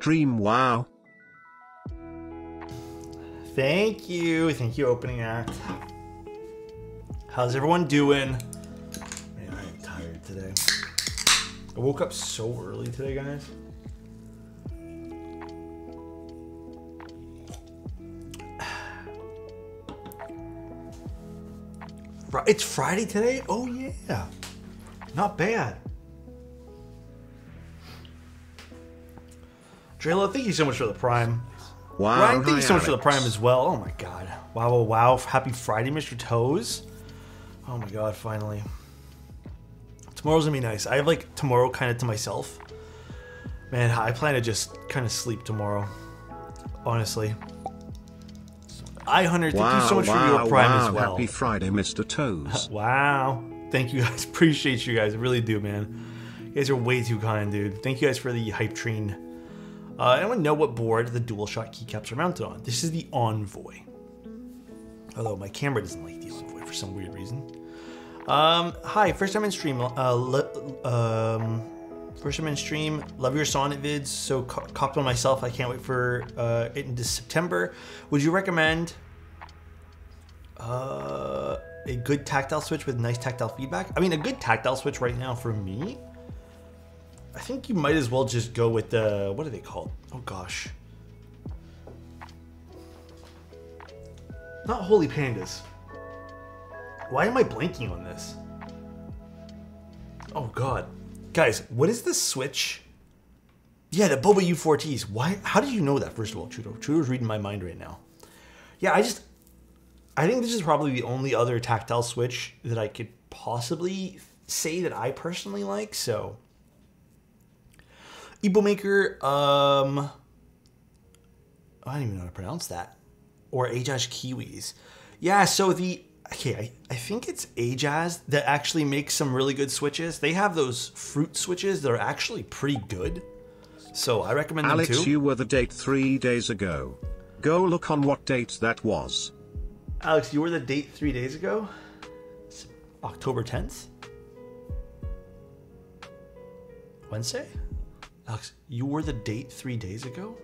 stream. Wow. Thank you. Thank you, opening act. How's everyone doing? Man, I am tired today. I woke up so early today, guys. It's Friday today? Oh, yeah. Not bad. Drayla, thank you so much for the prime. Wow. Ryan, thank you so much for the prime as well. Oh my god. Wow, wow, wow. Happy Friday, Mr. Toes. Oh my god, finally. Tomorrow's gonna be nice. I have like tomorrow kind of to myself. Man, I plan to just kind of sleep tomorrow. Honestly. I Hunter, thank Wow, you so much wow, for your prime wow. as well. Happy Friday, Mr. Toes. Wow. Thank you guys. Appreciate you guys. I really do, man. You guys are way too kind, dude. Thank you guys for the hype train. Uh, anyone know what board the dual shot keycaps are mounted on? This is the Envoy. Although my camera doesn't like the Envoy for some weird reason. Um, hi, first time in stream. Uh, um, first time in stream. Love your Sonnet vids. So co- copped one myself. I can't wait for uh, it into September. Would you recommend uh, a good tactile switch with nice tactile feedback? I mean, a good tactile switch right now for me. I think you might as well just go with the what are they called? Oh gosh, not holy pandas. Why am I blanking on this? Oh god, guys, what is the switch? Yeah, the Boba U4Ts. Why? How did you know that? First of all, Trudeau. Trudeau's reading my mind right now. Yeah, I just I think this is probably the only other tactile switch that I could possibly say that I personally like. So, Ebo Maker, um, I don't even know how to pronounce that, or Ajaz Kiwis. Yeah, so the okay, I, I think it's Ajaz that actually makes some really good switches. They have those fruit switches that are actually pretty good. So I recommend them Alex, you were the date three days ago. Go look on what date that was. Alex, you were the date three days ago. It's October 10th? Wednesday? Alex, you were the date three days ago?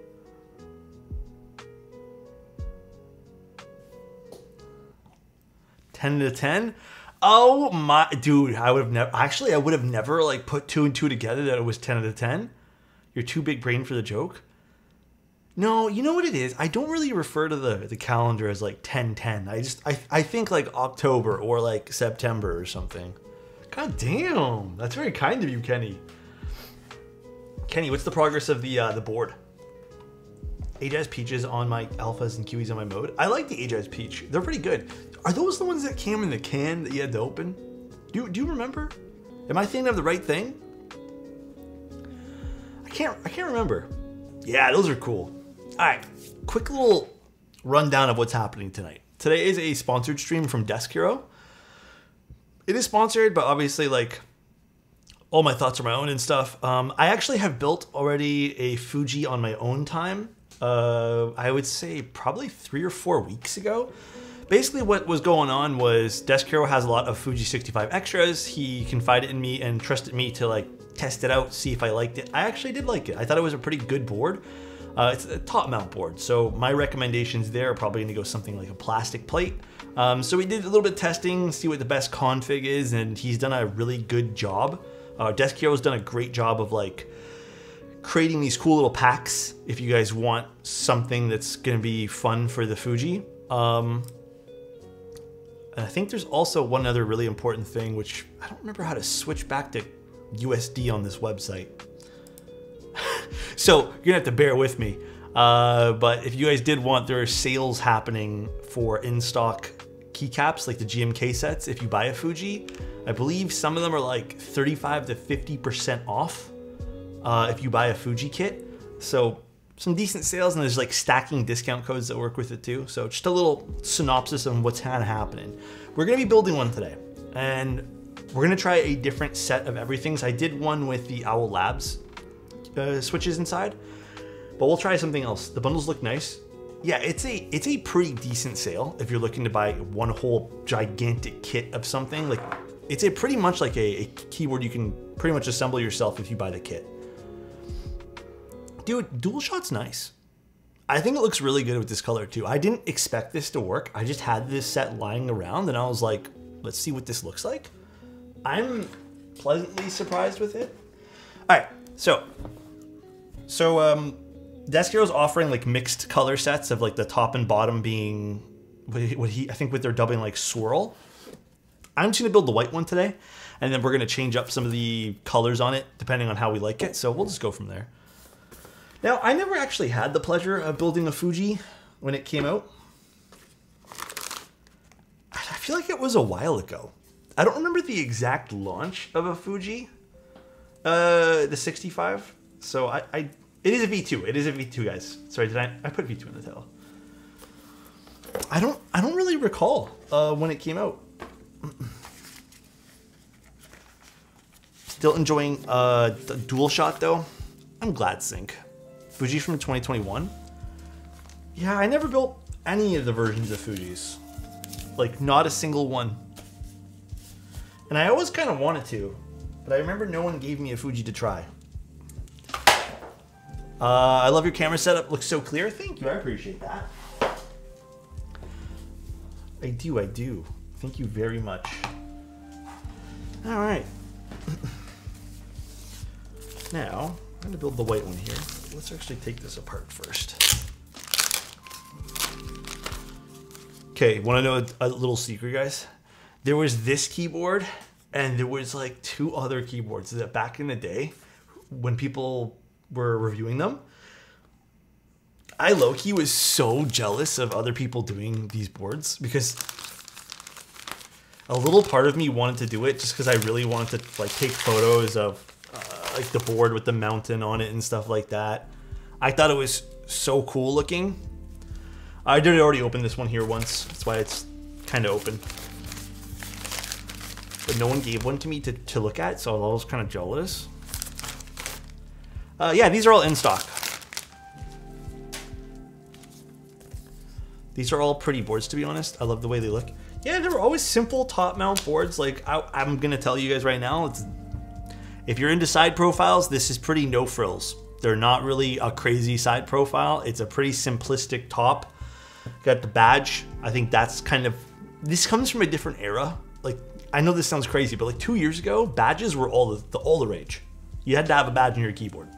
Ten to ten? Oh my dude, I would have never actually I would have never like put two and two together that it was ten out of ten. You're too big brain for the joke. No, you know what it is? I don't really refer to the, the calendar as like 1010. I just I, I think like October or like September or something. God damn. That's very kind of you, Kenny. Kenny, what's the progress of the uh, the board? Ajaz Peaches on my alphas and Kiwis on my mode. I like the Ajaz Peach. They're pretty good. Are those the ones that came in the can that you had to open? Do you, do you remember? Am I thinking of the right thing? I can't I can't remember. Yeah, those are cool. All right, quick little rundown of what's happening tonight. Today is a sponsored stream from Desk Hero. It is sponsored, but obviously, like all my thoughts are my own and stuff. Um, I actually have built already a Fuji on my own time. Uh, I would say probably three or four weeks ago. Basically, what was going on was Desk Hero has a lot of Fuji 65 extras. He confided in me and trusted me to like test it out, see if I liked it. I actually did like it. I thought it was a pretty good board. Uh, it's a top mount board, so my recommendations there are probably going to go something like a plastic plate. Um, so we did a little bit of testing, see what the best config is, and he's done a really good job. Uh, Desk Hero's done a great job of like creating these cool little packs if you guys want something that's going to be fun for the Fuji. Um, and I think there's also one other really important thing, which I don't remember how to switch back to USD on this website. so you're gonna have to bear with me. Uh, but if you guys did want, there are sales happening for in-stock keycaps, like the GMK sets. If you buy a Fuji, I believe some of them are like 35 to 50 percent off uh, if you buy a Fuji kit. So some decent sales, and there's like stacking discount codes that work with it too. So just a little synopsis on what's kind of happening. We're gonna be building one today, and we're gonna try a different set of everything. So I did one with the Owl Labs uh, switches inside, but we'll try something else. The bundles look nice. Yeah, it's a it's a pretty decent sale if you're looking to buy one whole gigantic kit of something. Like it's a pretty much like a, a keyboard you can pretty much assemble yourself if you buy the kit. dude, dual shot's nice. I think it looks really good with this color too. I didn't expect this to work. I just had this set lying around and I was like, let's see what this looks like. I'm pleasantly surprised with it. All right, so so um Desk Hero's offering like mixed color sets of like the top and bottom being what he, what he I think what they're dubbing like swirl. I'm just gonna build the white one today, and then we're gonna change up some of the colors on it depending on how we like it. So we'll just go from there. Now, I never actually had the pleasure of building a Fuji when it came out. I feel like it was a while ago. I don't remember the exact launch of a Fuji, uh, the 65. So I, I, it is a V2. It is a V2, guys. Sorry, did I? I put V2 in the title. I don't, I don't really recall uh, when it came out. Still enjoying uh, the dual shot though. I'm glad sync. Fuji from 2021. Yeah, I never built any of the versions of Fuji's. Like, not a single one. And I always kind of wanted to, but I remember no one gave me a Fuji to try. Uh, I love your camera setup. Looks so clear. Thank you. I appreciate that. I do. I do. Thank you very much. All right. now, I'm going to build the white one here. Let's actually take this apart first. Okay, want to know a, a little secret, guys? There was this keyboard, and there was like two other keyboards that back in the day, when people were reviewing them, I low key was so jealous of other people doing these boards because a little part of me wanted to do it just because I really wanted to like take photos of uh, like the board with the mountain on it and stuff like that. I thought it was so cool looking. I did already open this one here once. That's why it's kind of open. But no one gave one to me to, to look at, so I was kind of jealous. Uh, yeah, these are all in stock. These are all pretty boards, to be honest. I love the way they look. Yeah, they were always simple top mount boards. Like, I, am going to tell you guys right now, it's, if you're into side profiles, this is pretty no frills. They're not really a crazy side profile. It's a pretty simplistic top. Got the badge. I think that's kind of, this comes from a different era. Like, I know this sounds crazy, but like two years ago, badges were all the, the all the rage. You had to have a badge on your keyboard.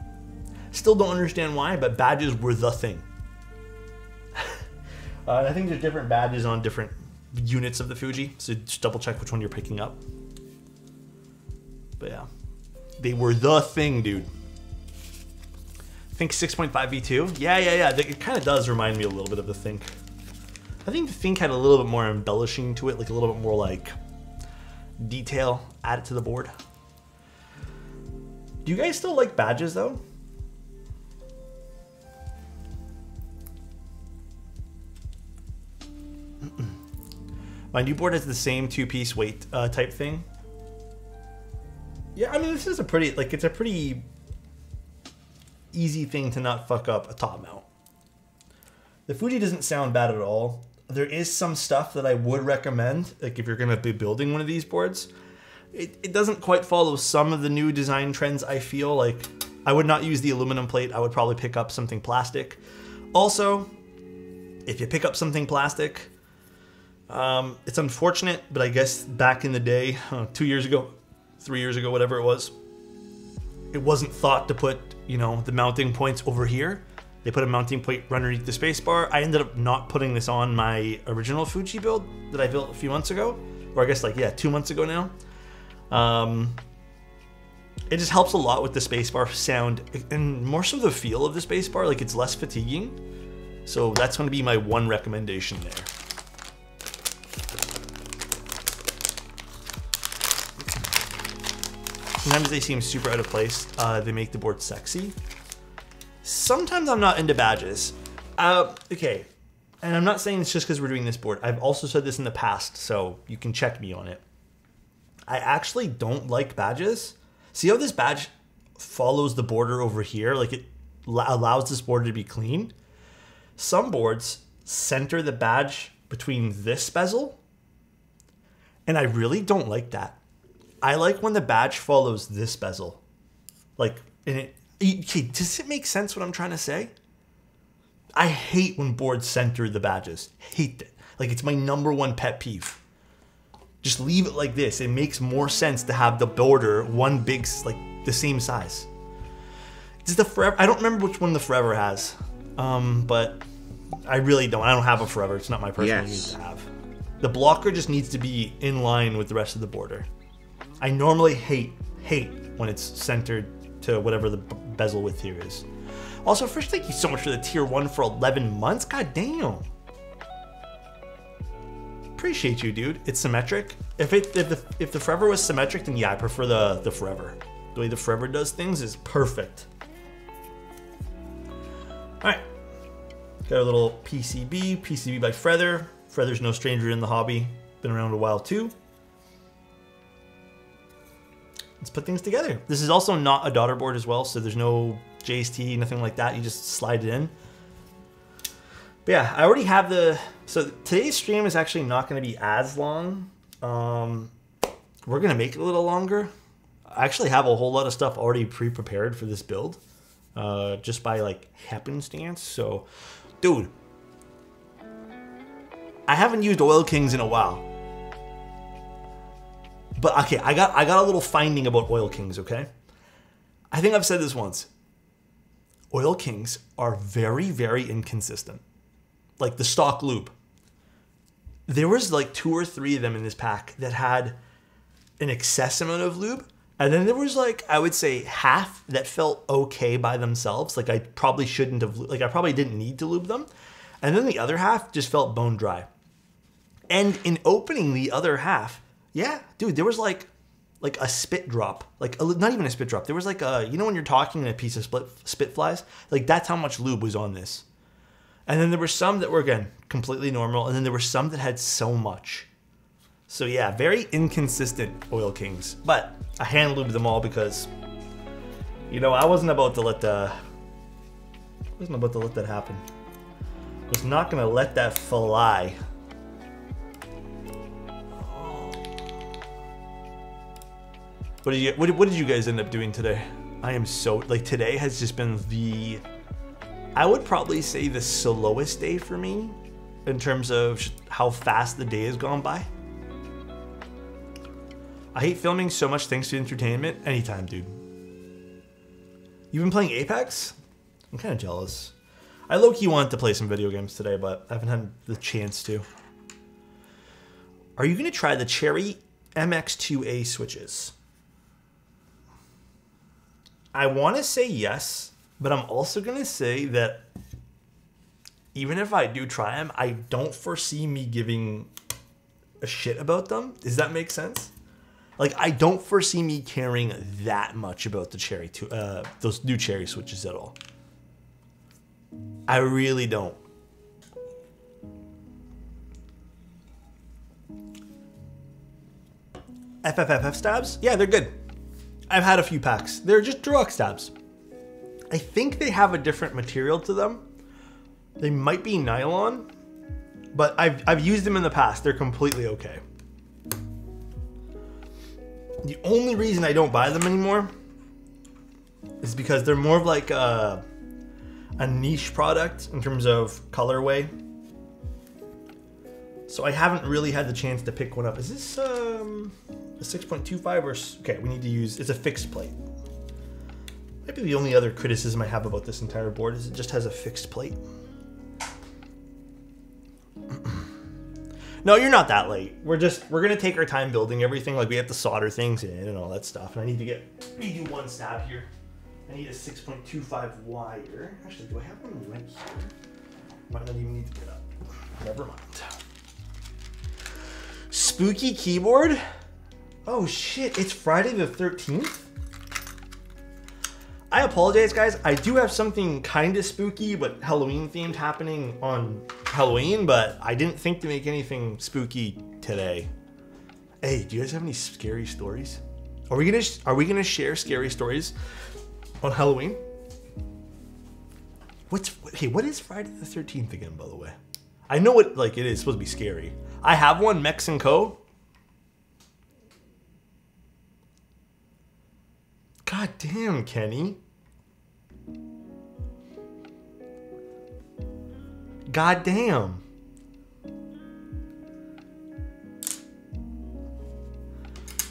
Still don't understand why, but badges were the thing. uh, I think there's different badges on different units of the Fuji, so just double check which one you're picking up. But yeah, they were the thing, dude. I Think 6.5 V2? Yeah, yeah, yeah. It kind of does remind me a little bit of the Think. I think the Think had a little bit more embellishing to it, like a little bit more like detail added to the board. Do you guys still like badges though? My new board has the same two-piece weight uh, type thing. Yeah, I mean this is a pretty like it's a pretty easy thing to not fuck up a top mount. The Fuji doesn't sound bad at all. There is some stuff that I would recommend, like if you're gonna be building one of these boards. It, it doesn't quite follow some of the new design trends, I feel. Like, I would not use the aluminum plate. I would probably pick up something plastic. Also, if you pick up something plastic, um, it's unfortunate, but I guess back in the day, uh, two years ago, three years ago, whatever it was, it wasn't thought to put, you know, the mounting points over here. They put a mounting plate underneath the spacebar. I ended up not putting this on my original Fuji build that I built a few months ago, or I guess like yeah, two months ago now. Um, it just helps a lot with the spacebar sound and more so the feel of the spacebar. Like it's less fatiguing. So that's going to be my one recommendation there. Sometimes they seem super out of place. Uh, they make the board sexy. Sometimes I'm not into badges. Uh, okay, and I'm not saying it's just because we're doing this board. I've also said this in the past, so you can check me on it. I actually don't like badges. See how this badge follows the border over here? Like it allows this border to be clean. Some boards center the badge between this bezel, and I really don't like that. I like when the badge follows this bezel. Like, and it, Okay, does it make sense what I'm trying to say? I hate when boards center the badges. Hate it. Like it's my number one pet peeve. Just leave it like this. It makes more sense to have the border one big, like the same size. Does the forever? I don't remember which one the forever has, um, but I really don't. I don't have a forever. It's not my personal Yes. need to have. The blocker just needs to be in line with the rest of the border. I normally hate hate when it's centered to whatever the bezel width here is. Also, first, thank you so much for the tier one for 11 months. God damn. Appreciate you, dude. It's symmetric. If it if the if the forever was symmetric, then yeah, I prefer the the forever. The way the forever does things is perfect. All right, got a little PCB, PCB by Feather. Feather's no stranger in the hobby. Been around a while too. Let's put things together. This is also not a daughter board as well, so there's no JST, nothing like that. You just slide it in. But yeah, I already have the. So today's stream is actually not going to be as long. Um, we're going to make it a little longer. I actually have a whole lot of stuff already pre-prepared for this build, uh, just by like happenstance. So, dude, I haven't used Oil Kings in a while. But okay, I got I got a little finding about Oil Kings, okay? I think I've said this once. Oil Kings are very, very inconsistent. Like the stock lube. There was like two or three of them in this pack that had an excess amount of lube. And then there was like, I would say half that felt okay by themselves. Like I probably shouldn't have, like I probably didn't need to lube them. And then the other half just felt bone dry. And in opening the other half, yeah, dude, there was like like a spit drop, like a, not even a spit drop. There was like a you know when you're talking and a piece of split spit flies, like that's how much lube was on this. And then there were some that were again completely normal, and then there were some that had so much. So yeah, very inconsistent oil kings, but I hand lubed them all because you know I wasn't about to let the wasn't about to let that happen. Was not gonna let that fly. What did you what, what did you guys end up doing today? I am so like today has just been the I would probably say the slowest day for me in terms of how fast the day has gone by. I hate filming so much thanks to entertainment. Anytime, dude. You've been playing Apex? I'm kind of jealous. I low key wanted to play some video games today, but I haven't had the chance to. Are you going to try the Cherry MX2A switches? I want to say yes, but I'm also going to say that even if I do try them, I don't foresee me giving a shit about them. Does that make sense? Like I don't foresee me caring that much about the cherry to uh, those new cherry switches at all. I really don't. FFFF stabs? Yeah, they're good. I've had a few packs. They're just Durock's stabs. I think they have a different material to them. They might be nylon, but I've, I've used them in the past. They're completely okay. The only reason I don't buy them anymore is because they're more of like a, a niche product in terms of colorway. So I haven't really had the chance to pick one up. Is this um, a 6.25 or okay? We need to use. It's a fixed plate. Maybe the only other criticism I have about this entire board is it just has a fixed plate. no, you're not that late. We're just we're gonna take our time building everything. Like we have to solder things in and all that stuff. And I need to get redo one stab here. I need a 6.25 wire. Actually, do I have one right here? Might not even need to get up. Never mind. Spooky keyboard? Oh shit, it's Friday the 13th? I apologize, guys. I do have something kind of spooky but Halloween themed happening on Halloween, but I didn't think to make anything spooky today. Hey, do you guys have any scary stories? Are we gonna Are we gonna share scary stories on Halloween? What's hey? What is Friday the Thirteenth again? By the way, I know what like it is supposed to be scary. I have one Mex and Co. God damn, Kenny. God damn.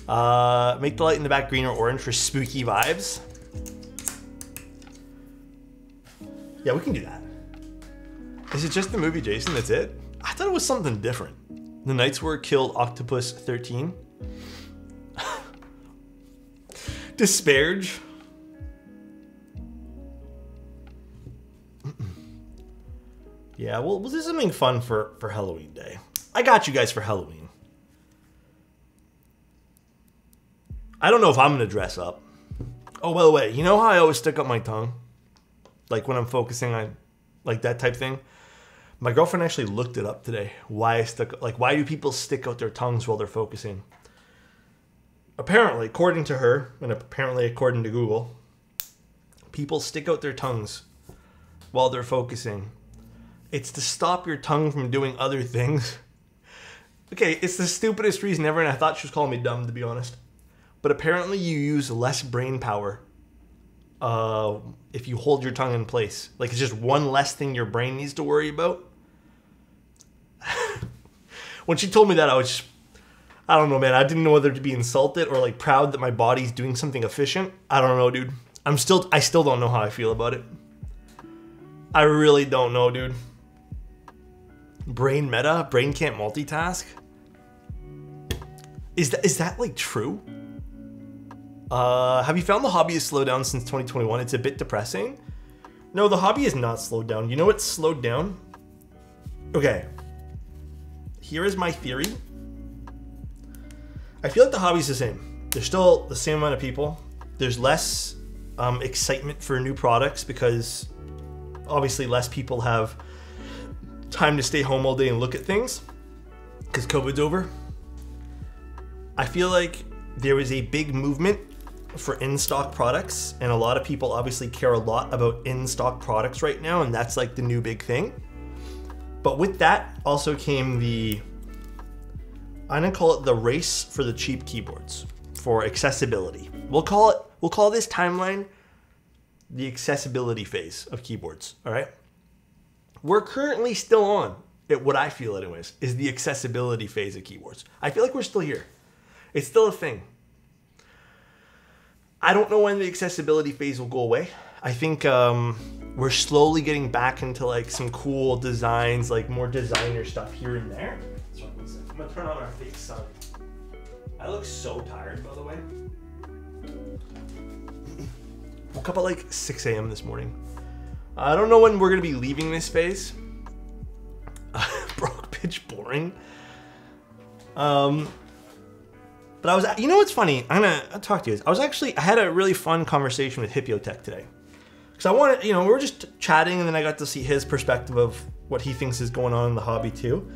Uh, make the light in the back green or orange for spooky vibes. Yeah, we can do that. Is it just the movie Jason? That's it? I thought it was something different. The knights Were killed Octopus 13. Disparage. yeah, well, we'll do something fun for, for Halloween Day. I got you guys for Halloween. I don't know if I'm going to dress up. Oh, by the way, you know how I always stick up my tongue? Like when I'm focusing on like that type thing? My girlfriend actually looked it up today. Why I stuck like why do people stick out their tongues while they're focusing? Apparently, according to her, and apparently according to Google, people stick out their tongues while they're focusing. It's to stop your tongue from doing other things. Okay, it's the stupidest reason ever, and I thought she was calling me dumb to be honest. But apparently, you use less brain power uh, if you hold your tongue in place. Like it's just one less thing your brain needs to worry about. when she told me that, I was, I don't know, man. I didn't know whether to be insulted or like proud that my body's doing something efficient. I don't know, dude. I'm still, I still don't know how I feel about it. I really don't know, dude. Brain meta, brain can't multitask. Is that is that like true? Uh, have you found the hobby has slowed down since 2021? It's a bit depressing. No, the hobby is not slowed down. You know what's slowed down? Okay. Here is my theory. I feel like the hobby's the same. There's still the same amount of people. There's less um, excitement for new products because obviously less people have time to stay home all day and look at things because COVID's over. I feel like there was a big movement for in-stock products and a lot of people obviously care a lot about in-stock products right now and that's like the new big thing but with that also came the i'm gonna call it the race for the cheap keyboards for accessibility. We'll call it we'll call this timeline the accessibility phase of keyboards all right? We're currently still on it what i feel anyways is the accessibility phase of keyboards. I feel like we're still here. It's still a thing. I don't know when the accessibility phase will go away. I think um, we're slowly getting back into like some cool designs, like more designer stuff here and there. Gonna turn on our fake sun. I look so tired, by the way. Woke up at like 6 a.m. this morning. I don't know when we're gonna be leaving this phase. Broke pitch boring. Um, but I was, you know what's funny? I'm gonna I'll talk to you. I was actually, I had a really fun conversation with Hipyo Tech today. Because I wanted, you know, we were just chatting and then I got to see his perspective of what he thinks is going on in the hobby too.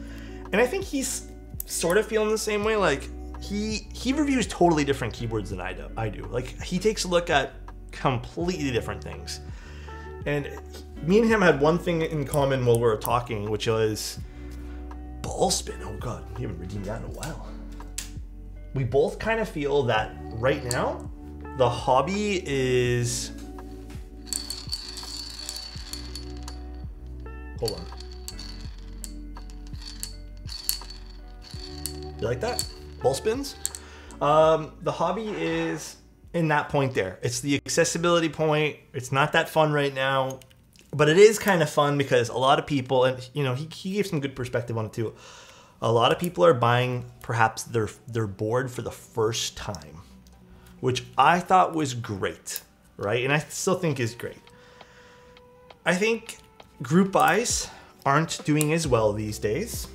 And I think he's sort of feeling the same way. Like he he reviews totally different keyboards than I do. I do. Like he takes a look at completely different things. And me and him had one thing in common while we were talking, which was ball spin. Oh god, we haven't redeemed that in a while we both kind of feel that right now the hobby is hold on you like that ball spins um, the hobby is in that point there it's the accessibility point it's not that fun right now but it is kind of fun because a lot of people and you know he, he gave some good perspective on it too a lot of people are buying perhaps their their board for the first time, which I thought was great, right? And I still think is great. I think group buys aren't doing as well these days,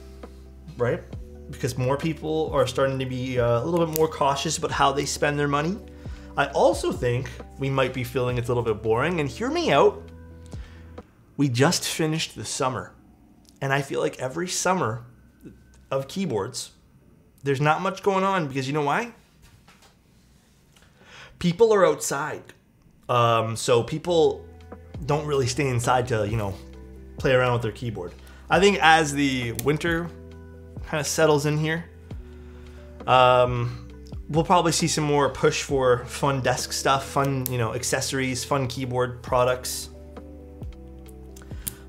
right? Because more people are starting to be uh, a little bit more cautious about how they spend their money. I also think we might be feeling it's a little bit boring. And hear me out. We just finished the summer. And I feel like every summer of keyboards, there's not much going on because you know why? People are outside. Um, so people don't really stay inside to, you know, play around with their keyboard. I think as the winter kind of settles in here, um, we'll probably see some more push for fun desk stuff, fun, you know, accessories, fun keyboard products.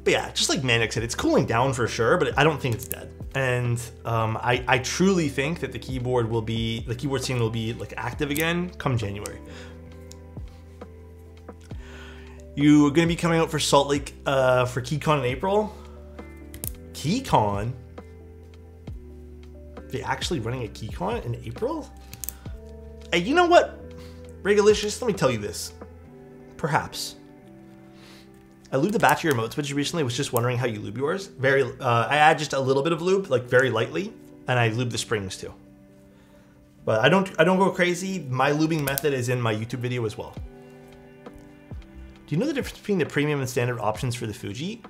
but yeah, just like Manic said, it's cooling down for sure, but I don't think it's dead. And um, I, I truly think that the keyboard will be, the keyboard scene will be like active again come January. You're gonna be coming out for Salt Lake uh, for KeyCon in April. KeyCon? They actually running a KeyCon in April? Hey, you know what? Regalicious, let me tell you this. Perhaps. I lubed the battery remote switch recently. Was just wondering how you lube yours. Very, uh, I add just a little bit of lube, like very lightly, and I lube the springs too. But I don't, I don't go crazy. My lubing method is in my YouTube video as well. Do you know the difference between the premium and standard options for the Fuji?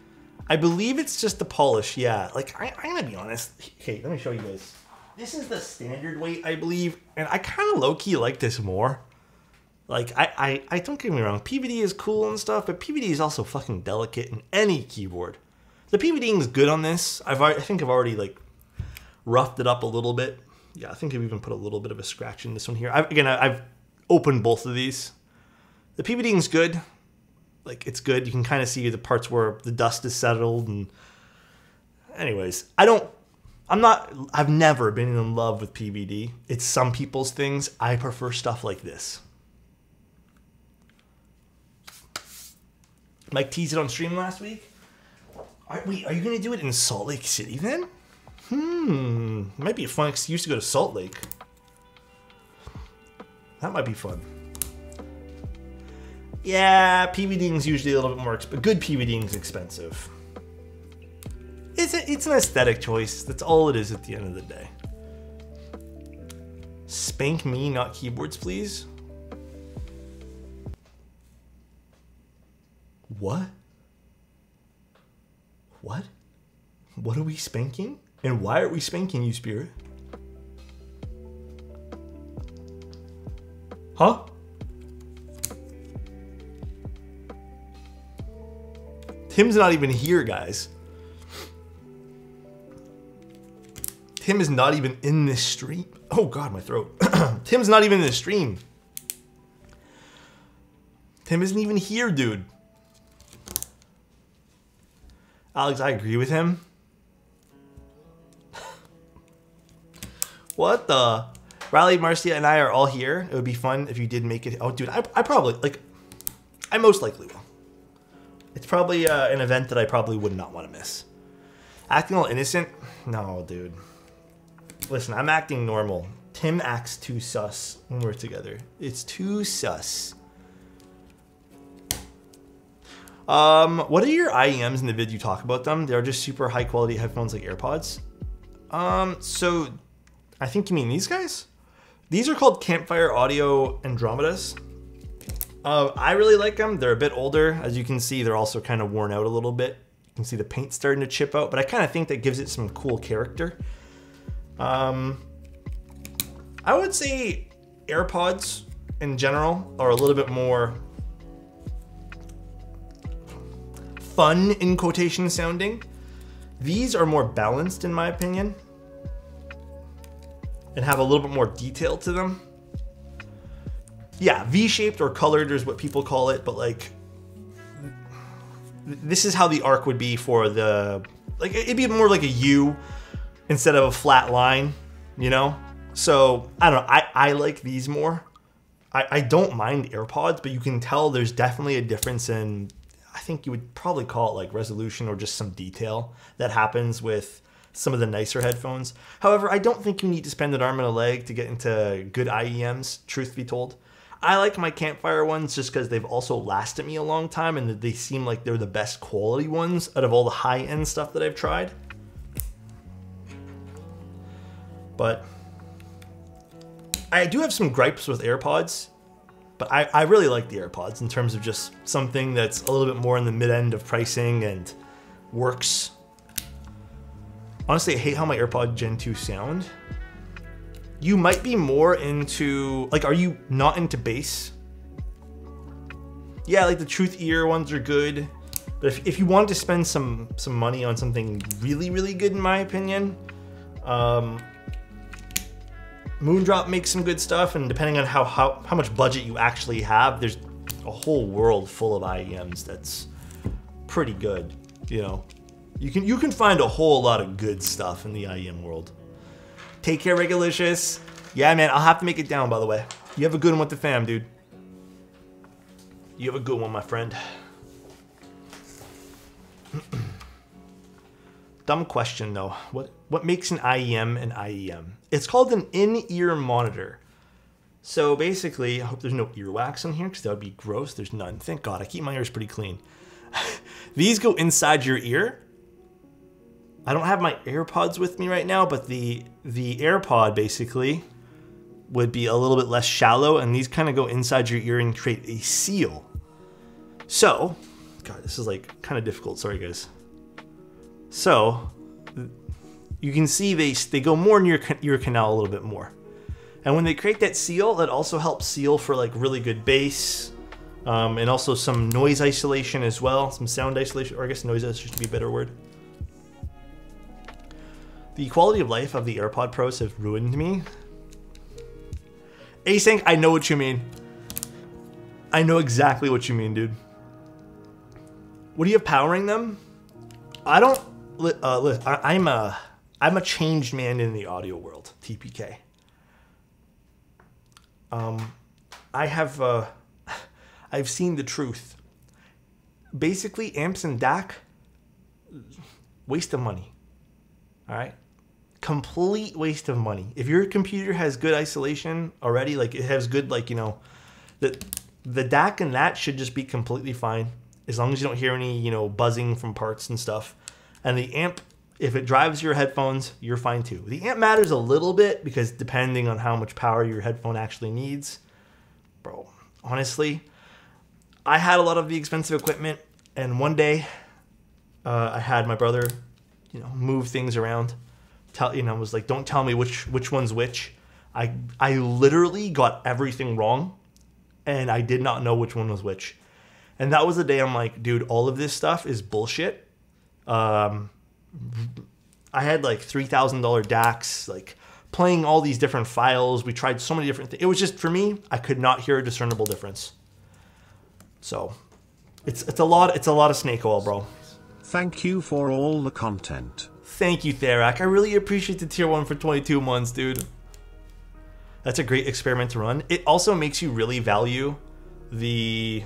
I believe it's just the polish. Yeah, like I, I'm gonna be honest. Okay, let me show you guys. This is the standard weight, I believe, and I kind of low key like this more. Like, I, I, I don't get me wrong, PVD is cool and stuff, but PVD is also fucking delicate in any keyboard. The PVD is good on this. I've, I think I've already like roughed it up a little bit. Yeah, I think I've even put a little bit of a scratch in this one here. I've, again, I've opened both of these. The PVD is good. Like, it's good. You can kind of see the parts where the dust is settled. And, anyways, I don't. I'm not. I've never been in love with PVD. It's some people's things. I prefer stuff like this. Mike teased it on stream last week. Are, wait, are you going to do it in Salt Lake City then? Hmm, might be a fun excuse to go to Salt Lake. That might be fun. Yeah, PVDing is usually a little bit more expensive. Good PVDing is expensive. It's, a, it's an aesthetic choice. That's all it is at the end of the day. Spank me, not keyboards, please. What? What? What are we spanking? And why are we spanking you, Spirit? Huh? Tim's not even here, guys. Tim is not even in this stream. Oh god, my throat. Tim's not even in the stream. Tim isn't even here, dude. Alex, I agree with him. what the? Riley, Marcia, and I are all here. It would be fun if you did make it. Oh, dude, I, I probably, like, I most likely will. It's probably uh, an event that I probably would not want to miss. Acting all innocent? No, dude. Listen, I'm acting normal. Tim acts too sus when we're together. It's too sus. Um, what are your IEMs in the vid you talk about them? They're just super high quality headphones like AirPods. Um, so I think you mean these guys? These are called Campfire Audio Andromedas. Uh, I really like them. They're a bit older. As you can see, they're also kind of worn out a little bit. You can see the paint starting to chip out, but I kind of think that gives it some cool character. Um, I would say AirPods in general are a little bit more fun in quotation sounding. These are more balanced in my opinion and have a little bit more detail to them. Yeah, V-shaped or colored is what people call it, but like this is how the arc would be for the like it'd be more like a U instead of a flat line, you know? So I don't know. I, I like these more. I, I don't mind AirPods, but you can tell there's definitely a difference in I think you would probably call it like resolution or just some detail that happens with some of the nicer headphones. However, I don't think you need to spend an arm and a leg to get into good IEMs, truth be told. I like my campfire ones just because they've also lasted me a long time and that they seem like they're the best quality ones out of all the high end stuff that I've tried. But I do have some gripes with AirPods. But I, I really like the AirPods in terms of just something that's a little bit more in the mid end of pricing and works. Honestly, I hate how my AirPod Gen 2 sound. You might be more into, like, are you not into bass? Yeah, like the Truthear ones are good. But if, if you wanted to spend some, some money on something really, really good, in my opinion, um, Moondrop makes some good stuff, and depending on how, how, how much budget you actually have, there's a whole world full of IEMs that's pretty good. you know, you can you can find a whole lot of good stuff in the IEM world. Take care, Regulicious. Yeah, man, I'll have to make it down, by the way. You have a good one with the fam, dude. You have a good one, my friend. Dumb question, though. What, what makes an IEM an IEM? It's called an in-ear monitor. So basically, I hope there's no earwax in here because that would be gross. There's none. Thank God. I keep my ears pretty clean. These go inside your ear. I don't have my AirPods with me right now, but the the AirPod basically would be a little bit less shallow, and these kind of go inside your ear and create a seal. So, God, this is like kind of difficult. Sorry, guys. So, you can see they they go more in your ear canal a little bit more. And when they create that seal, that also helps seal for like really good bass, um, and also some noise isolation as well, some sound isolation, or I guess noise isolation should be a better word. The quality of life of the AirPod Pros have ruined me. Async, I know what you mean. I know exactly what you mean, dude. What are you powering them? I don't. Uh, I'm a I'm a changed man in the audio world. TPK. Um, I have uh, I've seen the truth. Basically, amps and DAC, waste of money. All right, complete waste of money. If your computer has good isolation already, like it has good, like you know, the the DAC and that should just be completely fine as long as you don't hear any you know buzzing from parts and stuff. And the amp if it drives your headphones, you're fine too. The amp matters a little bit because depending on how much power your headphone actually needs, bro, honestly, I had a lot of the expensive equipment, and one day uh, I had my brother, you know, move things around. Tell you know, was like, don't tell me which which one's which. I I literally got everything wrong, and I did not know which one was which. And that was the day I'm like, dude, all of this stuff is bullshit. Um, I had like three thousand dollar DACs, like playing all these different files. We tried so many different things. It was just for me, I could not hear a discernible difference. So it's it's a lot it's a lot of snake oil, bro. Thank you for all the content. Thank you, Therak. I really appreciate the tier one for 22 months, dude. That's a great experiment to run. It also makes you really value the,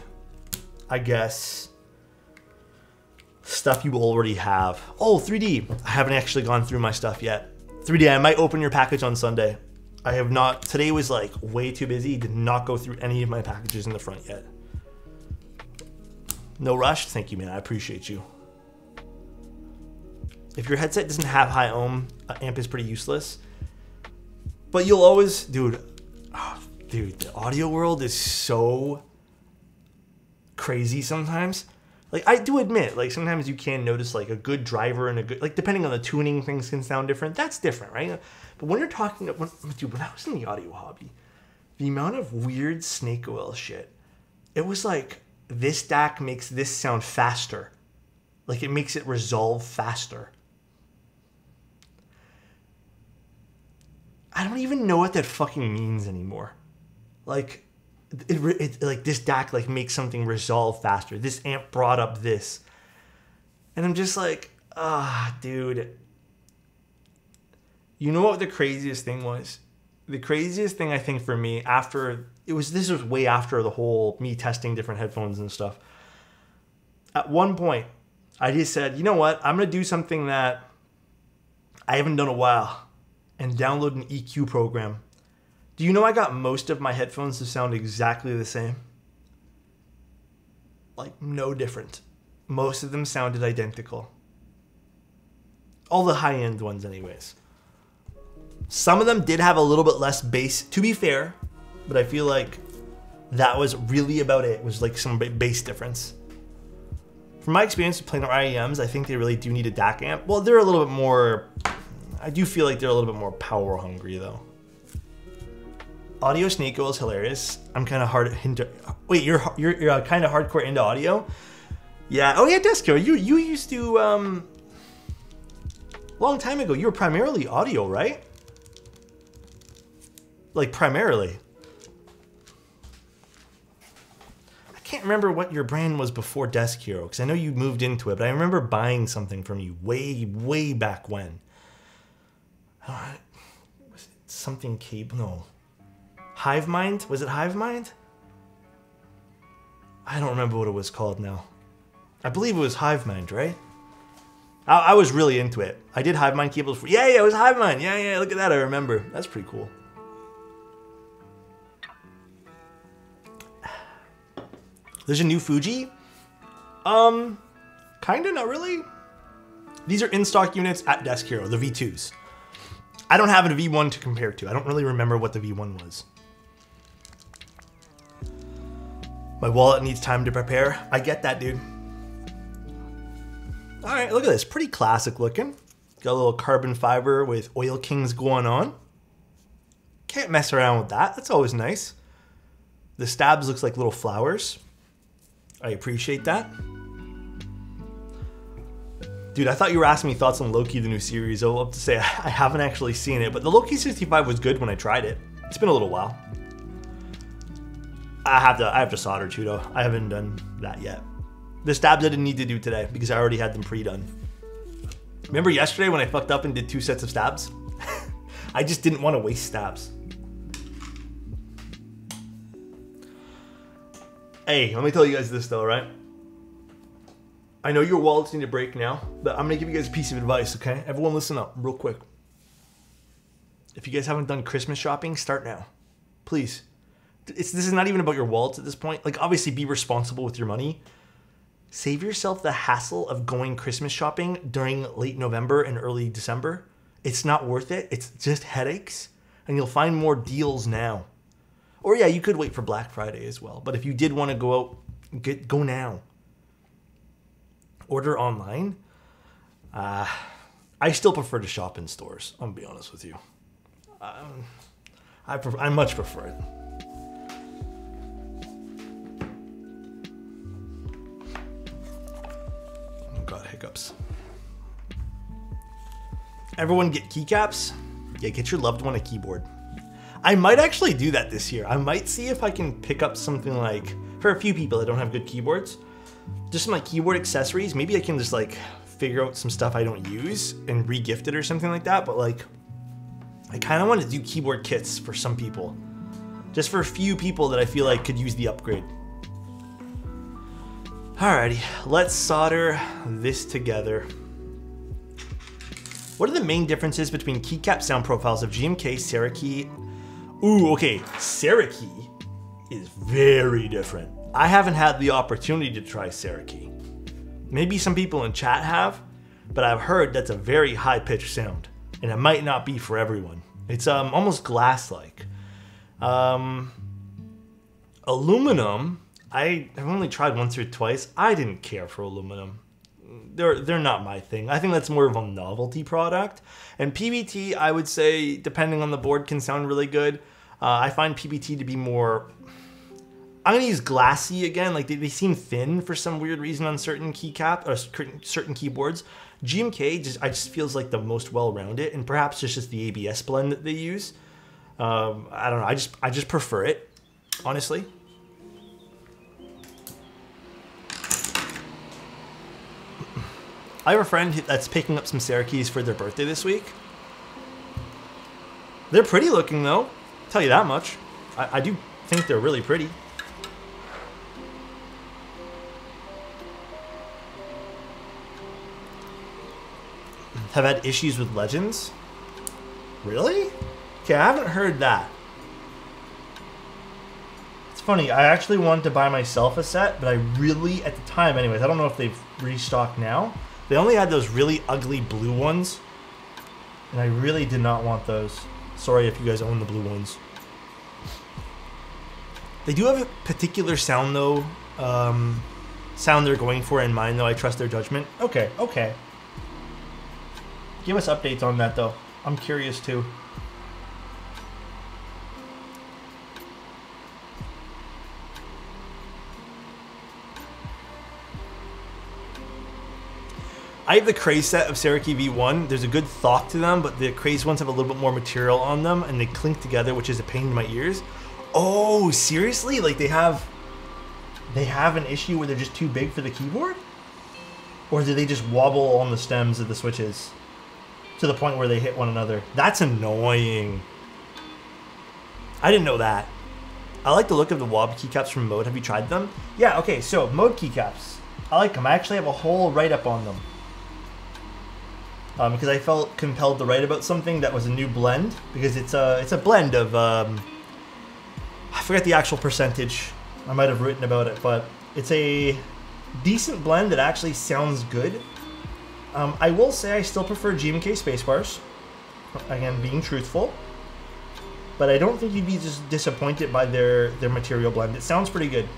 I guess, stuff you already have. Oh, 3D. I haven't actually gone through my stuff yet. 3D, I might open your package on Sunday. I have not. Today was like way too busy. Did not go through any of my packages in the front yet. No rush. Thank you, man. I appreciate you. If your headset doesn't have high ohm, uh, amp is pretty useless. But you'll always, dude, oh, dude, the audio world is so crazy sometimes like I do admit, like sometimes you can notice like a good driver and a good like depending on the tuning, things can sound different. That's different, right? But when you're talking, when, dude, when I was in the audio hobby, the amount of weird snake oil shit, it was like this DAC makes this sound faster, like it makes it resolve faster. I don't even know what that fucking means anymore. Like it, it, like this DAC like makes something resolve faster. This amp brought up this, and I'm just like, ah, dude. You know what the craziest thing was? The craziest thing I think for me after it was this was way after the whole me testing different headphones and stuff. At one point, I just said, you know what? I'm gonna do something that I haven't done a while, and download an EQ program do you know I got most of my headphones to sound exactly the same? Like, no different. Most of them sounded identical. All the high end ones, anyways. Some of them did have a little bit less bass, to be fair, but I feel like that was really about it. was like some bass difference. From my experience with playing IEMs, I think they really do need a DAC amp. Well, they're a little bit more. I do feel like they're a little bit more power hungry, though. Audio Oil is hilarious. I'm kind of hard into. Wait, you're you're, you're uh, kind of hardcore into audio? Yeah. Oh yeah, Desco. You you used to um. Long time ago, you were primarily audio, right? Like primarily. I can't remember what your brand was before Desk Hero because I know you moved into it, but I remember buying something from you way, way back when. Uh, was it something cable? No. Hive Mind? Was it Hive Mind? I don't remember what it was called now. I believe it was Hive Mind, right? I, I was really into it. I did Hive Mind cables for. Yeah, yeah, it was Hive Mind. Yeah, yeah. Look at that. I remember. That's pretty cool. There's a new Fuji. Um, kinda, not really. These are in stock units at Desk Hero, the V2s. I don't have a V1 to compare to. I don't really remember what the V1 was. My wallet needs time to prepare. I get that, dude. All right, look at this. Pretty classic looking. Got a little carbon fiber with Oil Kings going on. Can't mess around with that. That's always nice. The stabs looks like little flowers. I appreciate that. Dude, I thought you were asking me thoughts on Loki, the new series. I'll have to say I haven't actually seen it, but the Loki 65 was good when I tried it. It's been a little while. I have to I have to solder too though. I haven't done that yet. The stabs I didn't need to do today because I already had them pre-done. Remember yesterday when I fucked up and did two sets of stabs? I just didn't want to waste stabs. Hey, let me tell you guys this though, right? I know your wallets need a break now, but I'm gonna give you guys a piece of advice, okay? Everyone listen up real quick. If you guys haven't done Christmas shopping, start now. Please. It's, this is not even about your wallets at this point. Like, obviously, be responsible with your money. Save yourself the hassle of going Christmas shopping during late November and early December. It's not worth it. It's just headaches. And you'll find more deals now. Or, yeah, you could wait for Black Friday as well. But if you did want to go out, get, go now order online, uh, I still prefer to shop in stores. I'm gonna be honest with you. Um, I I much prefer it. God, hiccups. Everyone get keycaps? Yeah, get your loved one a keyboard. I might actually do that this year. I might see if I can pick up something like, for a few people that don't have good keyboards, just some keyboard accessories. Maybe I can just like figure out some stuff I don't use and re-gift it or something like that. But like, I kind of want to do keyboard kits for some people, just for a few people that I feel like could use the upgrade. Alrighty, let's solder this together. What are the main differences between keycap sound profiles of GMK, Cerakey? Ooh, okay, Cerakey is very different. I haven't had the opportunity to try Cerakey. Maybe some people in chat have, but I've heard that's a very high pitched sound, and it might not be for everyone. It's um, almost glass like. Um, aluminum, I have only tried once or twice. I didn't care for aluminum. They're they're not my thing. I think that's more of a novelty product. And PBT, I would say, depending on the board, can sound really good. Uh, I find PBT to be more I'm gonna use glassy again. Like they, they seem thin for some weird reason on certain keycap or certain keyboards. GMK just I just feels like the most well-rounded, and perhaps it's just the ABS blend that they use. Um, I don't know. I just I just prefer it, honestly. I have a friend that's picking up some Cerakeys for their birthday this week. They're pretty looking though. I'll tell you that much. I, I do think they're really pretty. have had issues with Legends? Really? Okay, I haven't heard that. It's funny, I actually wanted to buy myself a set, but I really, at the time anyways, I don't know if they've restocked now. They only had those really ugly blue ones, and I really did not want those. Sorry if you guys own the blue ones. They do have a particular sound though, um, sound they're going for in mind though. I trust their judgment. Okay, okay. Give us updates on that though. I'm curious too. I have the Craze set of Cerakey V1. There's a good thought to them, but the Craze ones have a little bit more material on them and they clink together, which is a pain in my ears. Oh, seriously? Like they have they have an issue where they're just too big for the keyboard? Or do they just wobble on the stems of the switches to the point where they hit one another? That's annoying. I didn't know that. I like the look of the wob keycaps from Mode. Have you tried them? Yeah, okay, so Mode keycaps. I like them. I actually have a whole write up on them. Um, because I felt compelled to write about something that was a new blend because it's a it's a blend of um, I forget the actual percentage. I might have written about it, but it's a decent blend that actually sounds good. Um, I will say I still prefer GMK Spacebars. Again, being truthful, but I don't think you'd be just disappointed by their their material blend. It sounds pretty good.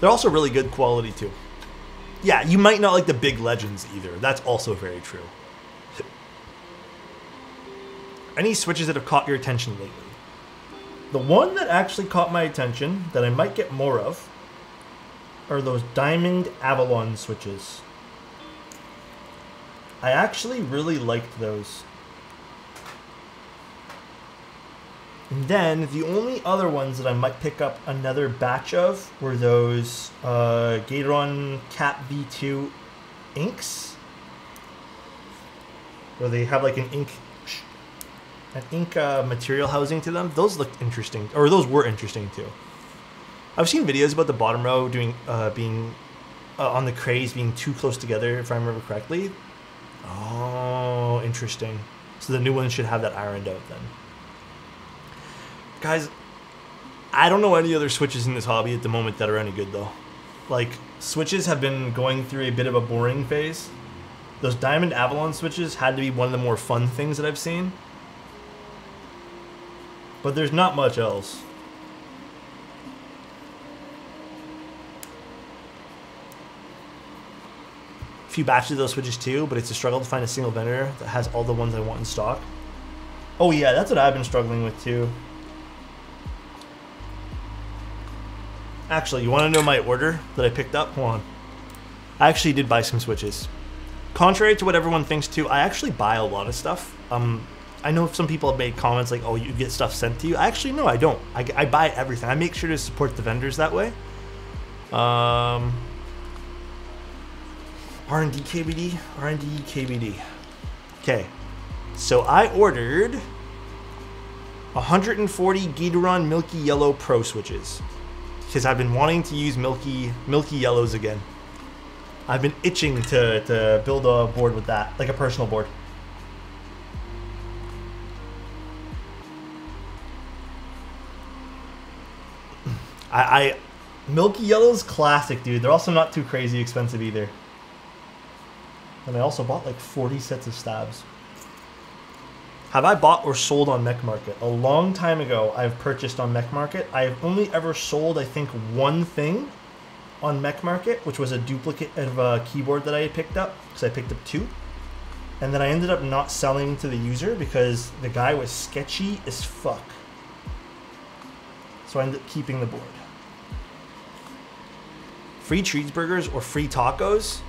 They're also really good quality too. Yeah, you might not like the big legends either. That's also very true. Any switches that have caught your attention lately? The one that actually caught my attention that I might get more of are those Diamond Avalon switches. I actually really liked those. And then the only other ones that I might pick up another batch of were those uh, Gateron Cat V2 inks, where they have like an ink, an ink uh, material housing to them. Those looked interesting, or those were interesting too. I've seen videos about the bottom row doing uh, being uh, on the craze being too close together, if I remember correctly. Oh, interesting. So the new ones should have that ironed out then. Guys, I don't know any other switches in this hobby at the moment that are any good though. Like switches have been going through a bit of a boring phase. Those Diamond Avalon switches had to be one of the more fun things that I've seen. But there's not much else. A few batches of those switches too, but it's a struggle to find a single vendor that has all the ones I want in stock. Oh yeah, that's what I've been struggling with too. Actually, you want to know my order that I picked up? Hold on. I actually did buy some switches. Contrary to what everyone thinks too, I actually buy a lot of stuff. Um, I know some people have made comments like, "Oh, you get stuff sent to you." I actually, no, I don't. I, I buy everything. I make sure to support the vendors that way. Um, R&D KBD, R&D KBD. Okay, so I ordered 140 Gateron Milky Yellow Pro switches because I've been wanting to use milky milky yellows again. I've been itching to, to build a board with that, like a personal board. I, I milky yellows classic, dude. They're also not too crazy expensive either. And I also bought like 40 sets of stabs. Have I bought or sold on Mech Market? A long time ago, I've purchased on Mech Market. I've only ever sold, I think, one thing on Mech Market, which was a duplicate of a keyboard that I had picked up, because I picked up two. And then I ended up not selling to the user because the guy was sketchy as fuck. So I ended up keeping the board. Free cheeseburgers or free tacos?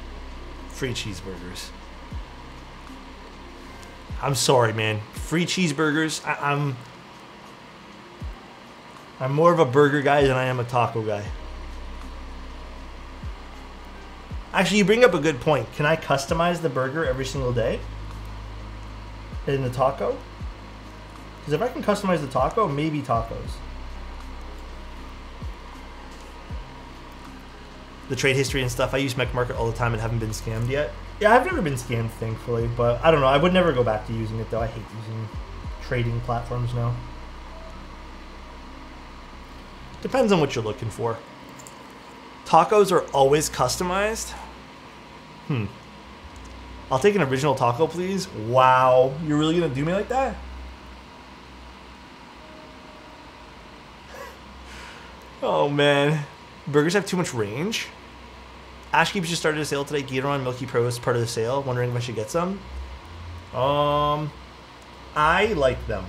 Free cheeseburgers. I'm sorry, man. Free cheeseburgers. I, I'm I'm more of a burger guy than I am a taco guy. Actually, you bring up a good point. Can I customize the burger every single day in the taco? Because if I can customize the taco, maybe tacos. The trade history and stuff. I use Mech Market all the time and haven't been scammed yet. Yeah, I've never been scammed, thankfully, but I don't know. I would never go back to using it, though. I hate using trading platforms now. Depends on what you're looking for. Tacos are always customized. Hmm. I'll take an original taco, please. Wow. You're really going to do me like that? oh, man. Burgers have too much range? Ashkeebs just started a sale today. Gateron Milky Pro is part of the sale. Wondering if I should get some. Um, I like them.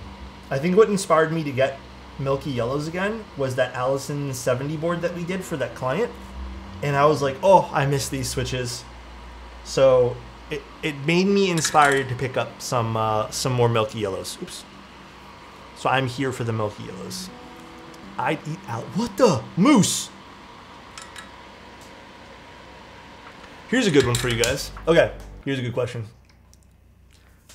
I think what inspired me to get Milky Yellows again was that Allison 70 board that we did for that client. And I was like, oh, I miss these switches. So it, it made me inspired to pick up some uh, some more Milky Yellows. Oops. So I'm here for the Milky Yellows. I'd eat out. What the? Moose. Here's a good one for you guys. Okay, here's a good question.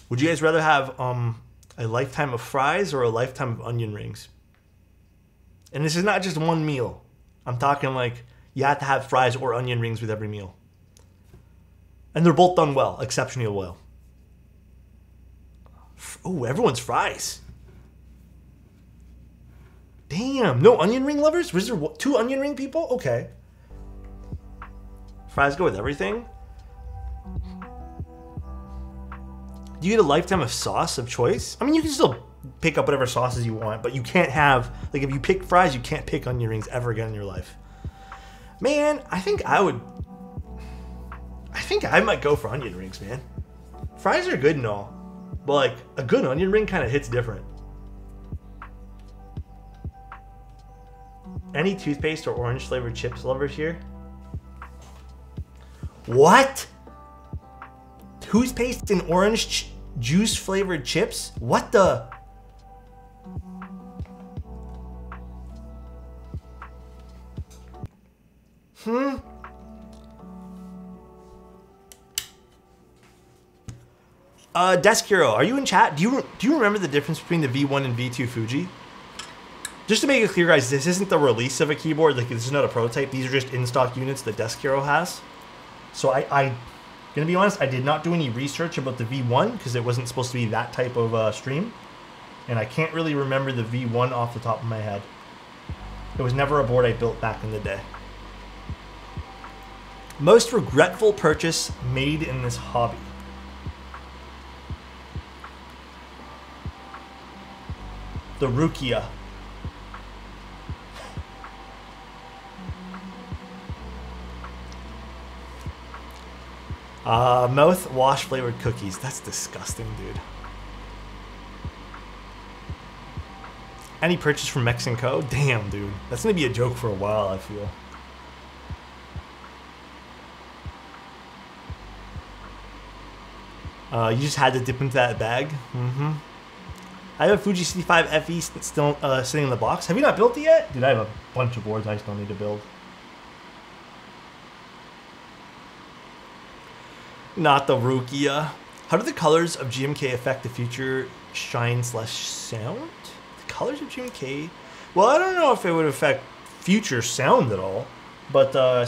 Would you guys rather have um, a lifetime of fries or a lifetime of onion rings? And this is not just one meal. I'm talking like you have to have fries or onion rings with every meal. And they're both done well, exceptionally well. Oh, everyone's fries. Damn, no onion ring lovers? Was there two onion ring people? Okay. Fries go with everything. Do you get a lifetime of sauce of choice? I mean, you can still pick up whatever sauces you want, but you can't have like if you pick fries, you can't pick onion rings ever again in your life. Man, I think I would. I think I might go for onion rings, man. Fries are good and all, but like a good onion ring kind of hits different. Any toothpaste or orange flavored chips lovers here? What? Toothpaste and orange juice flavored chips? What the? Hmm? Uh, Desk Hero, are you in chat? Do you do you remember the difference between the V1 and V2 Fuji? Just to make it clear, guys, this isn't the release of a keyboard. Like this is not a prototype. These are just in stock units that Desk Hero has. So I, I, gonna be honest, I did not do any research about the V1 because it wasn't supposed to be that type of uh, stream, and I can't really remember the V1 off the top of my head. It was never a board I built back in the day. Most regretful purchase made in this hobby. The Rukia. Uh, mouthwash flavored cookies. That's disgusting, dude. Any purchase from Mexico? Damn, dude. That's gonna be a joke for a while, I feel. Uh, you just had to dip into that bag. Mm-hmm. I have a Fuji C5 FE still uh, sitting in the box. Have you not built it yet? Dude, I have a bunch of boards I still need to build. Not the Rukia. How do the colors of GMK affect the future shine slash sound? The colors of GMK? Well, I don't know if it would affect future sound at all, but uh,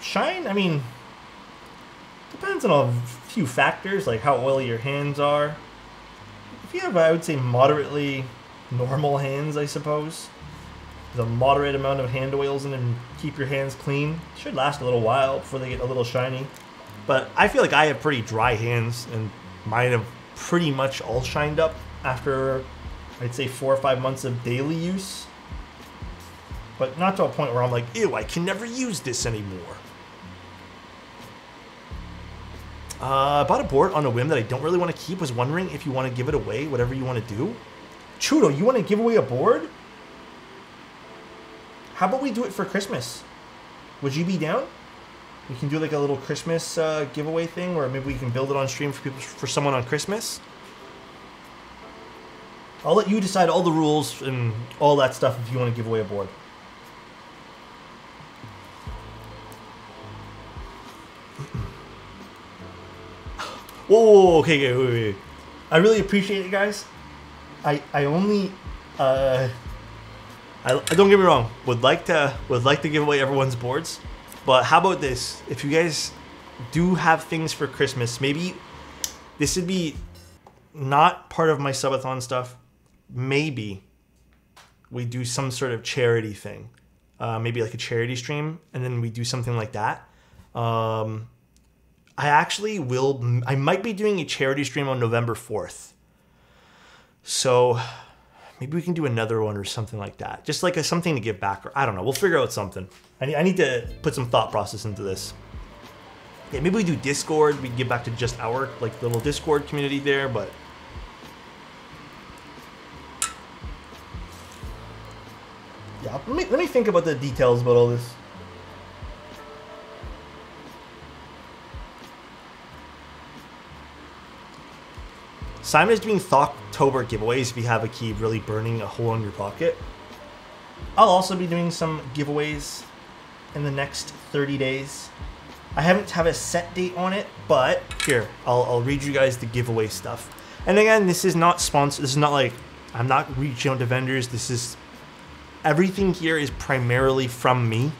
shine, I mean, depends on a few factors, like how oily your hands are. If you have, I would say, moderately normal hands, I suppose, the moderate amount of hand oils and keep your hands clean, should last a little while before they get a little shiny. But I feel like I have pretty dry hands, and mine have pretty much all shined up after, I'd say, four or five months of daily use. But not to a point where I'm like, ew, I can never use this anymore. Uh, I bought a board on a whim that I don't really want to keep. Was wondering if you want to give it away, whatever you want to do. Chudo, you want to give away a board? How about we do it for Christmas? Would you be down? We can do like a little Christmas uh, giveaway thing, or maybe we can build it on stream for people for someone on Christmas. I'll let you decide all the rules and all that stuff if you want to give away a board. Whoa, okay, okay, wait, wait. I really appreciate it, guys. I I only uh I, don't get me wrong, would like to would like to give away everyone's boards. But how about this? If you guys do have things for Christmas, maybe this would be not part of my subathon stuff. Maybe we do some sort of charity thing, uh, maybe like a charity stream, and then we do something like that. Um, I actually will. I might be doing a charity stream on November fourth. So maybe we can do another one or something like that. Just like a, something to give back. Or I don't know. We'll figure out something. I need, I need to put some thought process into this. Yeah, maybe we do Discord. We get back to just our like little Discord community there, but. Yeah, let me, let me think about the details about all this. Simon is doing Thocktober giveaways if you have a key really burning a hole in your pocket. I'll also be doing some giveaways in the next 30 days. I haven't have a set date on it, but here I'll, I'll read you guys the giveaway stuff. And again, this is not sponsored. This is not like I'm not reaching out to vendors. This is everything here is primarily from me.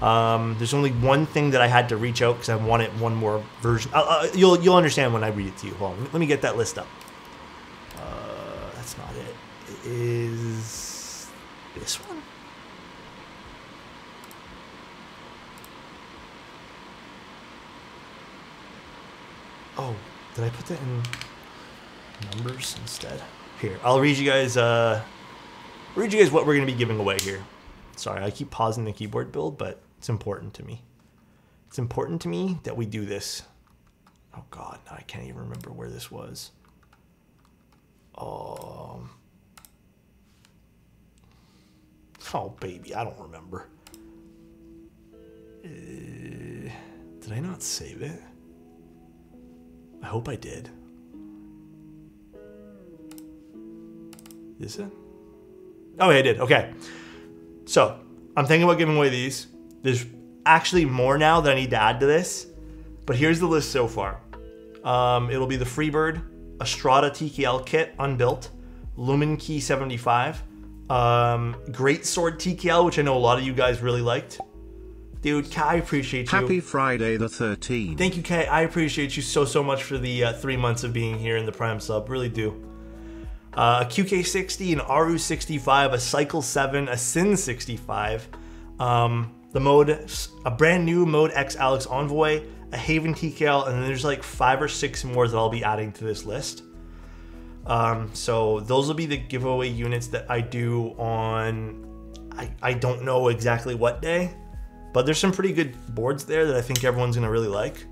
Um, there's only one thing that I had to reach out because I wanted one more version. Uh, uh, you'll you'll understand when I read it to you. Hold on, let me get that list up. Uh, that's not it. It is this one. Oh, did I put that in numbers instead? Here, I'll read you guys. Uh, read you guys what we're gonna be giving away here. Sorry, I keep pausing the keyboard build, but it's important to me. It's important to me that we do this. Oh God, I can't even remember where this was. Um. Oh baby, I don't remember. Uh, did I not save it? I hope I did. Is it? Oh, yeah, I did. Okay. So I'm thinking about giving away these. There's actually more now that I need to add to this, but here's the list so far. Um, it'll be the Freebird, Estrada TKL kit, unbuilt, Lumen Key 75, um, Great Sword TKL, which I know a lot of you guys really liked. Dude, Kai, I appreciate you. Happy Friday the 13th. Thank you, Kay. I appreciate you so, so much for the uh, three months of being here in the Prime sub. Really do. Uh, a QK60, an RU65, a Cycle 7, a Sin 65, um, the mode, a brand new Mode X Alex Envoy, a Haven TKL, and then there's like five or six more that I'll be adding to this list. Um, so those will be the giveaway units that I do on, I, I don't know exactly what day, but there's some pretty good boards there that I think everyone's gonna really like.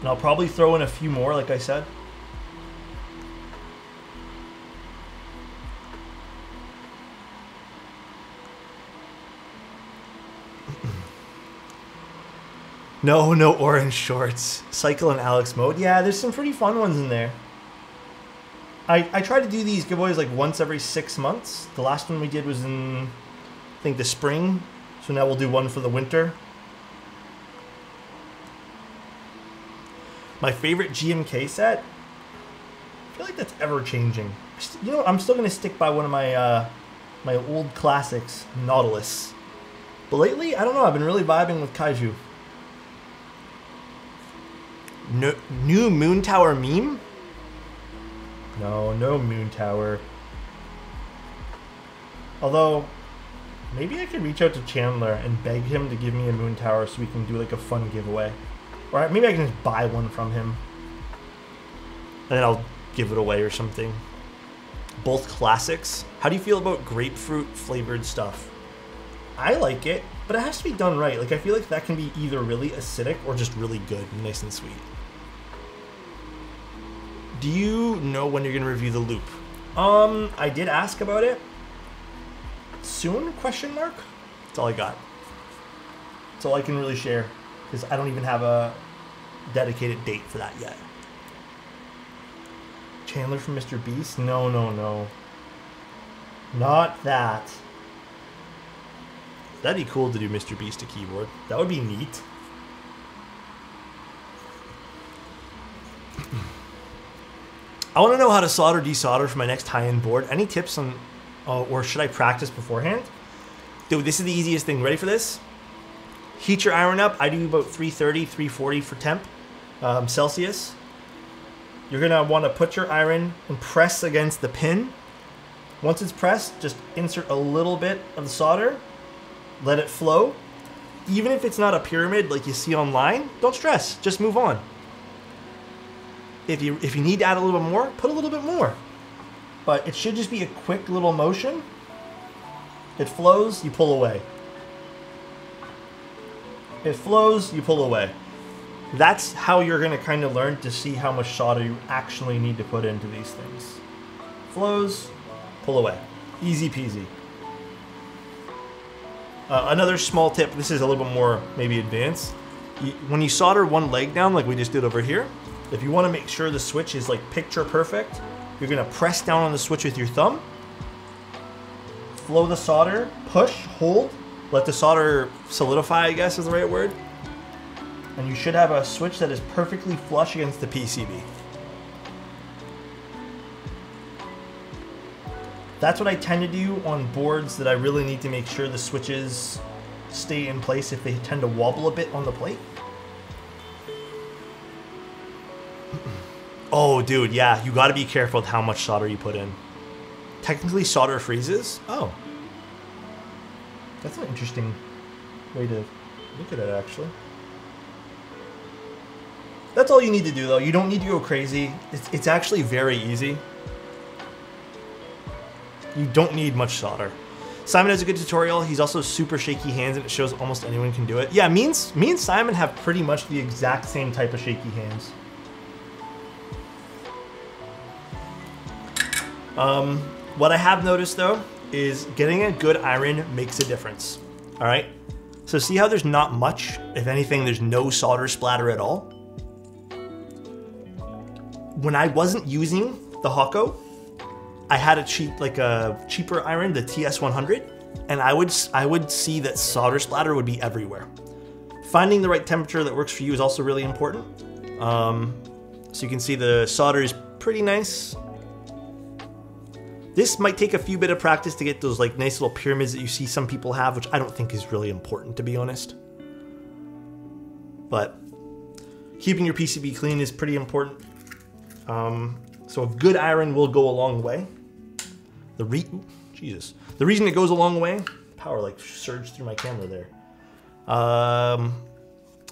And I'll probably throw in a few more, like I said. No, no orange shorts. Cycle and Alex mode. Yeah, there's some pretty fun ones in there. I, I try to do these giveaways like once every six months. The last one we did was in, think, the spring. So now we'll do one for the winter. My favorite GMK set? I feel like that's ever changing. You know, I'm still to stick by one of my uh, my old classics, Nautilus. But lately, I don't know, I've been really vibing with Kaiju. No, new Moon Tower meme? No, no Moon Tower. Although, maybe I could reach out to Chandler and beg him to give me a Moon Tower so we can do like a fun giveaway. Or maybe I can just buy one from him. And then I'll give it away or something. Both classics. How do you feel about grapefruit flavored stuff? I like it, but it has to be done right. Like I feel like that can be either really acidic or just really good, nice and sweet. Do you know when you're gonna review the loop? Um, I did ask about it. Soon? Question mark. That's all I got. That's all I can really share because I don't even have a dedicated date for that yet. Chandler from Mr. Beast? No, no, no. Not that. That'd be cool to do Mr. Beast to keyboard. That would be neat. I want to know how to solder desolder for my next high-end board. Any tips on, uh, or should I practice beforehand? Dude, this is the easiest thing. Ready for this? Heat your iron up. I do about 330, 340 for temp, um, Celsius. You're gonna want to put your iron and press against the pin. Once it's pressed, just insert a little bit of the solder, let it flow. Even if it's not a pyramid like you see online, don't stress. Just move on. If you if you need to add a little bit more, put a little bit more. But it should just be a quick little motion. It flows, you pull away. It flows, you pull away. That's how you're to kind of learn to see how much solder you actually need to put into these things. Flows, pull away. Easy peasy. Uh, another small tip, this is a little bit more maybe advanced. When you solder one leg down like we just did over here, if you want to make sure the switch is like picture perfect, you're to press down on the switch with your thumb flow the solder, push, hold, let the solder solidify, I guess is the right word. And you should have a switch that is perfectly flush against the PCB. That's what I tend to do on boards that I really need to make sure the switches stay in place if they tend to wobble a bit on the plate. Oh, dude, yeah, you got to be careful with how much solder you put in. Technically, solder freezes. Oh, that's an interesting way to look at it, actually. That's all you need to do, though. You don't need to go crazy. It's, it's actually very easy. You don't need much solder. Simon has a good tutorial. He's also super shaky hands, and it shows almost anyone can do it. Yeah, me and, me and Simon have pretty much the exact same type of shaky hands. Um, what I have noticed though is getting a good iron makes a difference. All right. So see how there's not much, if anything, there's no solder splatter at all. When I wasn't using the Hakko, I had a cheap, like a cheaper iron, the TS100, and I would I would see that solder splatter would be everywhere. Finding the right temperature that works for you is also really important. Um, so you can see the solder is pretty nice. This might take a few bit of practice to get those like nice little pyramids that you see some people have, which I don't think is really important to be honest. But keeping your PCB clean is pretty important. Um, so a good iron will go a long way. The re Jesus, the reason it goes a long way, power like surged through my camera there. Um,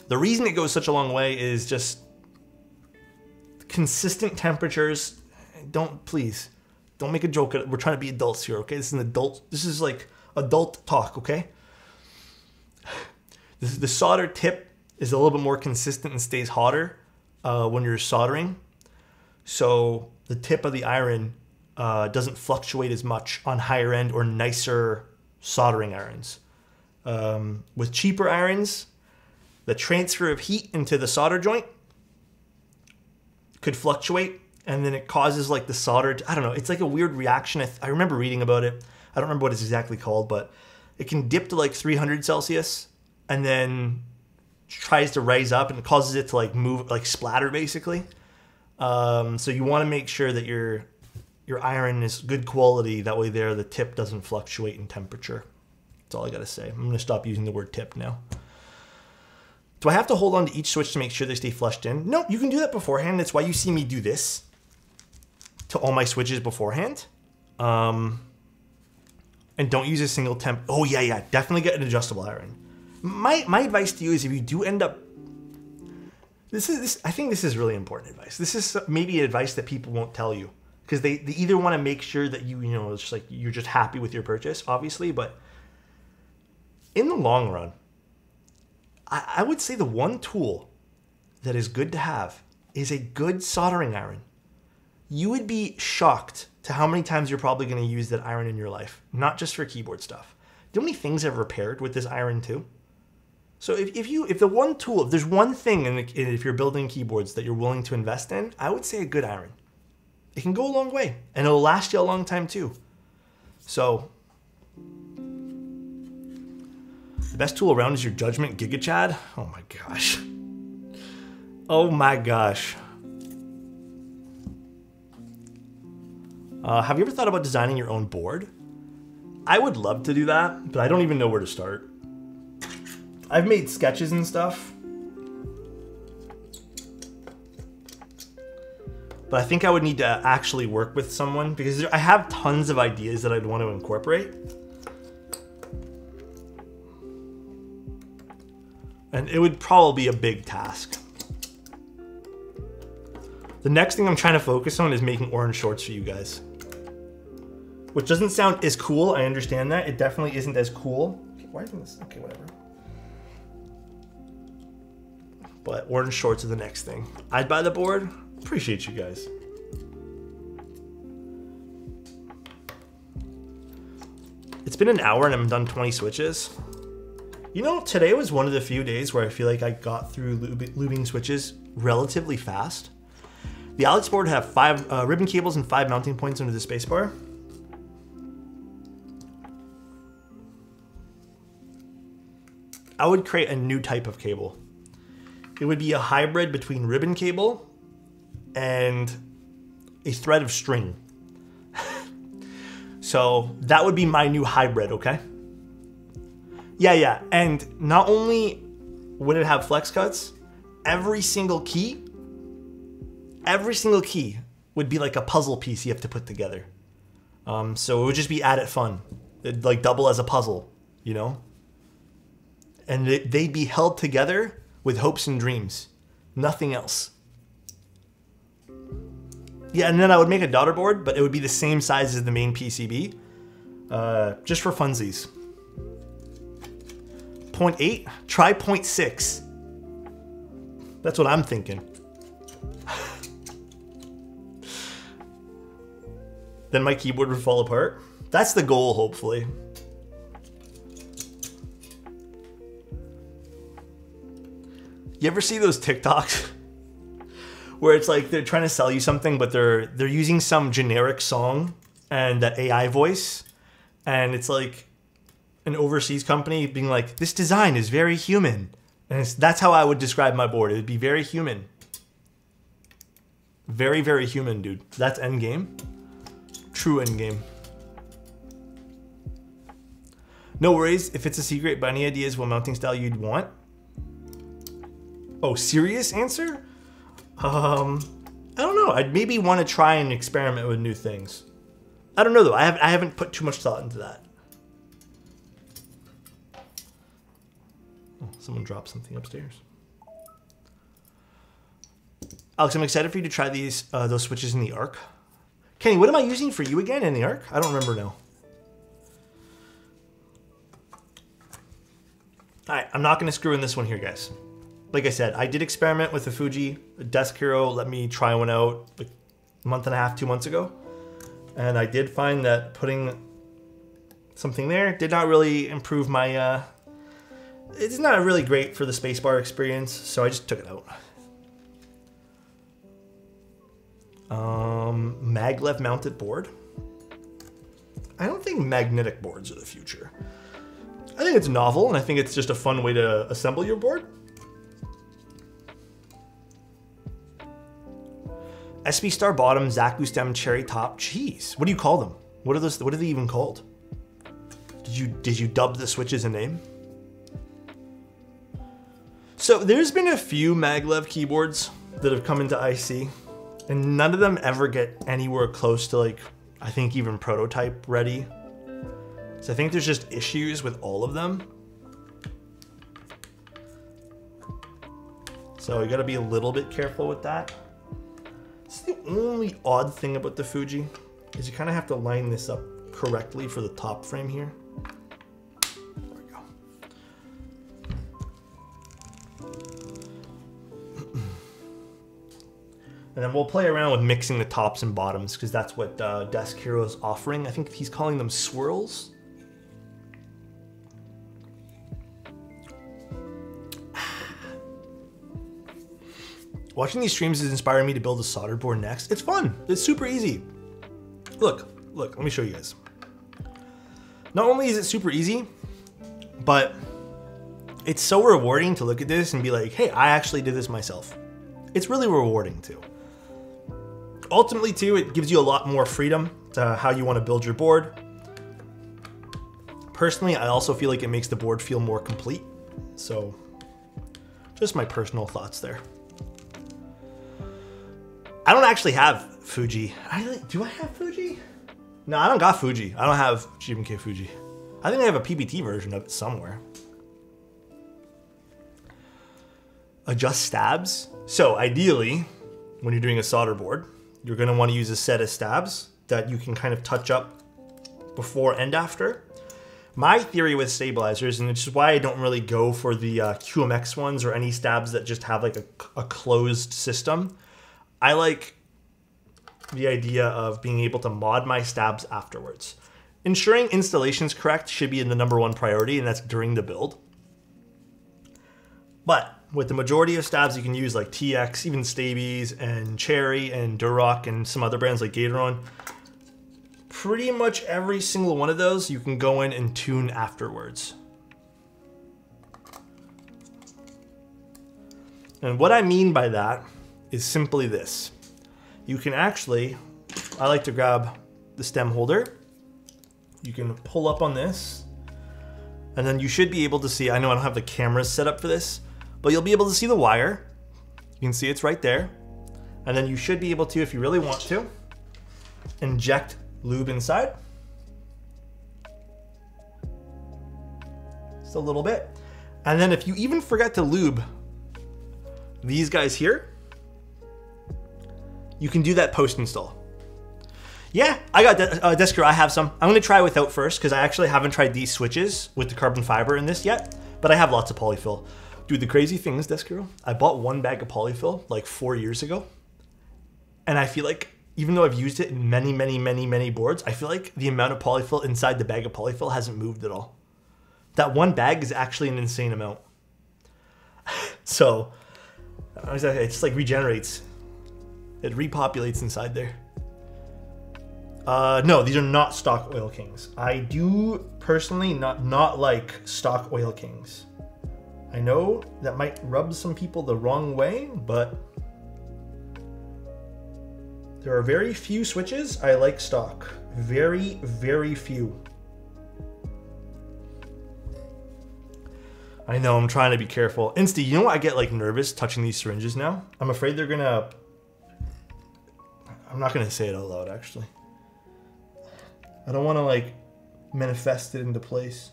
the reason it goes such a long way is just consistent temperatures. Don't please don't make a joke. We're trying to be adults here, okay? This is an adult. This is like adult talk, okay? This, the solder tip is a little bit more consistent and stays hotter uh, when you're soldering. So the tip of the iron uh, doesn't fluctuate as much on higher end or nicer soldering irons. Um, with cheaper irons, the transfer of heat into the solder joint could fluctuate and then it causes like the solder. To, I don't know. It's like a weird reaction. I, th- I remember reading about it. I don't remember what it's exactly called, but it can dip to like 300 Celsius and then tries to rise up and causes it to like move, like splatter basically. Um, so you want to make sure that your your iron is good quality. That way, there the tip doesn't fluctuate in temperature. That's all I gotta say. I'm gonna stop using the word tip now. Do I have to hold on to each switch to make sure they stay flushed in? No, you can do that beforehand. That's why you see me do this to all my switches beforehand. Um, and don't use a single temp. Oh yeah, yeah, definitely get an adjustable iron. My my advice to you is if you do end up this is this I think this is really important advice. This is maybe advice that people won't tell you because they, they either want to make sure that you you know it's just like you're just happy with your purchase, obviously, but in the long run, I, I would say the one tool that is good to have is a good soldering iron you would be shocked to how many times you're probably going to use that iron in your life, not just for keyboard stuff. Do you know how many things I've repaired with this iron too? So if, if you if the one tool, if there's one thing in the, if you're building keyboards that you're willing to invest in, I would say a good iron. It can go a long way and it'll last you a long time too. So the best tool around is your judgment GigaChad. Oh my gosh. Oh my gosh. Uh, have you ever thought about designing your own board? I would love to do that, but I don't even know where to start. I've made sketches and stuff. But I think I would need to actually work with someone because I have tons of ideas that I'd want to incorporate. And it would probably be a big task. The next thing I'm trying to focus on is making orange shorts for you guys which doesn't sound as cool. I understand that. It definitely isn't as cool. Okay, why isn't this? Okay, whatever. But orange shorts are the next thing. I'd buy the board. Appreciate you guys. It's been an hour and I'm done 20 switches. You know, today was one of the few days where I feel like I got through lubing switches relatively fast. The Alex board have five uh, ribbon cables and five mounting points under the spacebar. I would create a new type of cable. It would be a hybrid between ribbon cable and a thread of string. so that would be my new hybrid, okay? Yeah, yeah. And not only would it have flex cuts, every single key, every single key would be like a puzzle piece you have to put together. Um, so it would just be added fun. It'd like double as a puzzle, you know? And they'd be held together with hopes and dreams. Nothing else. Yeah, and then I would make a daughter board, but it would be the same size as the main PCB. Uh, just for funsies. 0.8, try 0.6. That's what I'm thinking. then my keyboard would fall apart. That's the goal, hopefully. You ever see those TikToks where it's like they're trying to sell you something, but they're they're using some generic song and that AI voice, and it's like an overseas company being like, "This design is very human," and that's how I would describe my board. It would be very human, very very human, dude. That's end game, true end game. No worries if it's a secret, but any ideas what mounting style you'd want? Oh, serious answer? Um, I don't know. I'd maybe want to try and experiment with new things. I don't know though. I haven't I haven't put too much thought into that. Oh, someone dropped something upstairs. Alex, I'm excited for you to try these uh, those switches in the Arc. Kenny, what am I using for you again in the Arc? I don't remember now. All right, I'm not going to screw in this one here, guys. Like I said, I did experiment with the Fuji Desk Hero. Let me try one out like a month and a half, two months ago. And I did find that putting something there did not really improve my, uh, it's not really great for the spacebar experience, so I just took it out. Um, maglev mounted board. I don't think magnetic boards are the future. I think it's novel, and I think it's just a fun way to assemble your board. SB Star bottom, Zaku stem, cherry top. Jeez, what do you call them? What are those? What are they even called? Did you did you dub the switches a name? So there's been a few maglev keyboards that have come into IC, and none of them ever get anywhere close to like I think even prototype ready. So I think there's just issues with all of them. So you gotta be a little bit careful with that. It's the only odd thing about the Fuji is you kind of have to line this up correctly for the top frame here. There we go. And then we'll play around with mixing the tops and bottoms because that's what uh, Desk Hero is offering. I think he's calling them swirls. Watching these streams is inspiring me to build a solder board next. It's fun. It's super easy. Look, look, let me show you guys. Not only is it super easy, but it's so rewarding to look at this and be like, hey, I actually did this myself. It's really rewarding too. Ultimately too, it gives you a lot more freedom to how you want to build your board. Personally, I also feel like it makes the board feel more complete. So just my personal thoughts there. I don't actually have Fuji. I, do I have Fuji? No, I don't got Fuji. I don't have GMK Fuji. I think I have a PBT version of it somewhere. Adjust stabs. So ideally, when you're doing a solder board, you're gonna wanna use a set of stabs that you can kind of touch up before and after. My theory with stabilizers, and which is why I don't really go for the uh, QMX ones or any stabs that just have like a, a closed system, I like the idea of being able to mod my stabs afterwards. Ensuring installation's correct should be in the number one priority, and that's during the build. But with the majority of stabs you can use like TX, even Staebies and Cherry and Durock and some other brands like Gateron, pretty much every single one of those you can go in and tune afterwards. And what I mean by that is simply this. You can actually, I like to grab the stem holder. You can pull up on this, and then you should be able to see, I know I don't have the cameras set up for this, but you'll be able to see the wire. You can see it's right there. And then you should be able to, if you really want to, inject lube inside. Just a little bit. And then if you even forget to lube these guys here, you can do that post install. Yeah, I got De- uh, Desk Hero. I have some. I'm gonna try without first because I actually haven't tried these switches with the carbon fiber in this yet. But I have lots of polyfill. Dude, the crazy thing is, Desk Hero, I bought one bag of polyfill like four years ago, and I feel like even though I've used it in many, many, many, many boards, I feel like the amount of polyfill inside the bag of polyfill hasn't moved at all. That one bag is actually an insane amount. so, it just like regenerates. It repopulates inside there. Uh, no, these are not stock oil kings. I do personally not not like stock oil kings. I know that might rub some people the wrong way, but there are very few switches I like stock. Very, very few. I know, I'm trying to be careful. Insty, you know what? I get like nervous touching these syringes now. I'm afraid they're gonna. I'm not gonna say it out loud, actually. I don't want to like manifest it into place.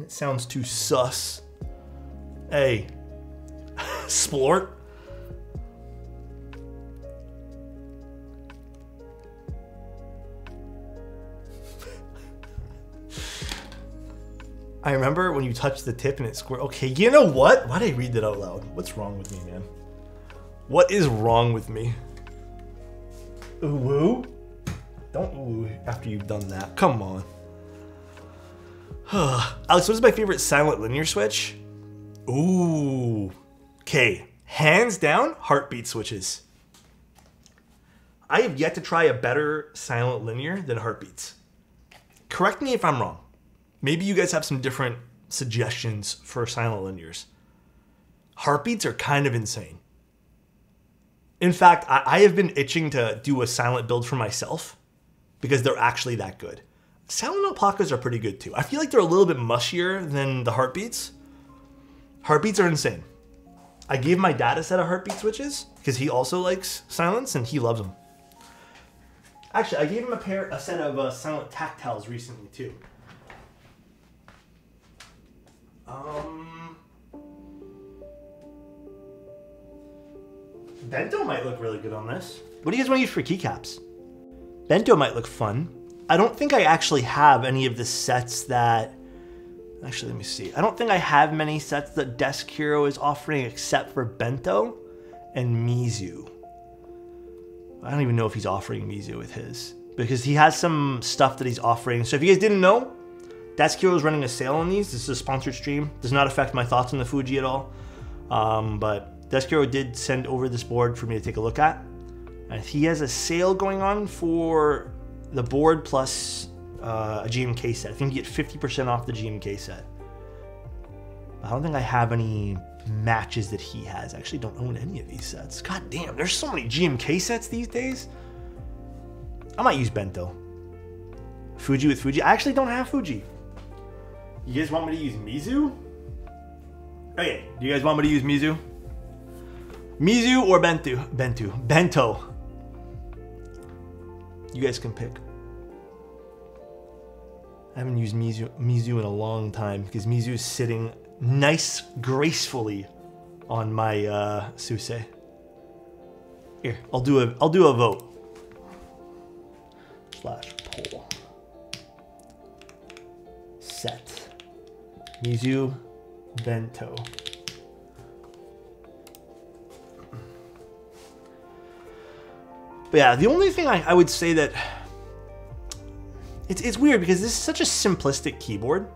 It sounds too sus. Hey, splort. I remember when you touched the tip and it squirted. Okay, you know what? Why did I read that out loud? What's wrong with me, man? What is wrong with me? Ooh, woo? Don't ooh after you've done that. Come on. Alex, what is my favorite silent linear switch? Ooh. Okay, hands down, heartbeat switches. I have yet to try a better silent linear than heartbeats. Correct me if I'm wrong. Maybe you guys have some different suggestions for silent linears. Heartbeats are kind of insane. In fact, I, I have been itching to do a silent build for myself because they're actually that good. Silent alpacas are pretty good too. I feel like they're a little bit mushier than the heartbeats. Heartbeats are insane. I gave my dad a set of heartbeat switches because he also likes silence and he loves them. Actually, I gave him a pair, a set of uh, silent tactiles recently too. Um, Bento might look really good on this. What do you guys want to use for keycaps? Bento might look fun. I don't think I actually have any of the sets that. Actually, let me see. I don't think I have many sets that Desk Hero is offering except for Bento and Mizu. I don't even know if he's offering Mizu with his because he has some stuff that he's offering. So if you guys didn't know, Desk Hero is running a sale on these. This is a sponsored stream. Does not affect my thoughts on the Fuji at all. Um, but Desk Hero did send over this board for me to take a look at. And he has a sale going on for the board plus uh, a GMK set. I think you get 50% off the GMK set. I don't think I have any matches that he has. I actually don't own any of these sets. God damn, there's so many GMK sets these days. I might use Bento. Fuji with Fuji. I actually don't have Fuji. You guys want me to use Mizu? Okay, do you guys want me to use Mizu? Mizu or Bento? Bento. Bento. You guys can pick. I haven't used Mizu, Mizu in a long time because Mizu is sitting nice, gracefully on my uh, Suse. Here, I'll do a I'll do a vote. Slash poll. Set. Mizu Bento. But yeah, the only thing I, I would say that it's, it's weird because this is such a simplistic keyboard.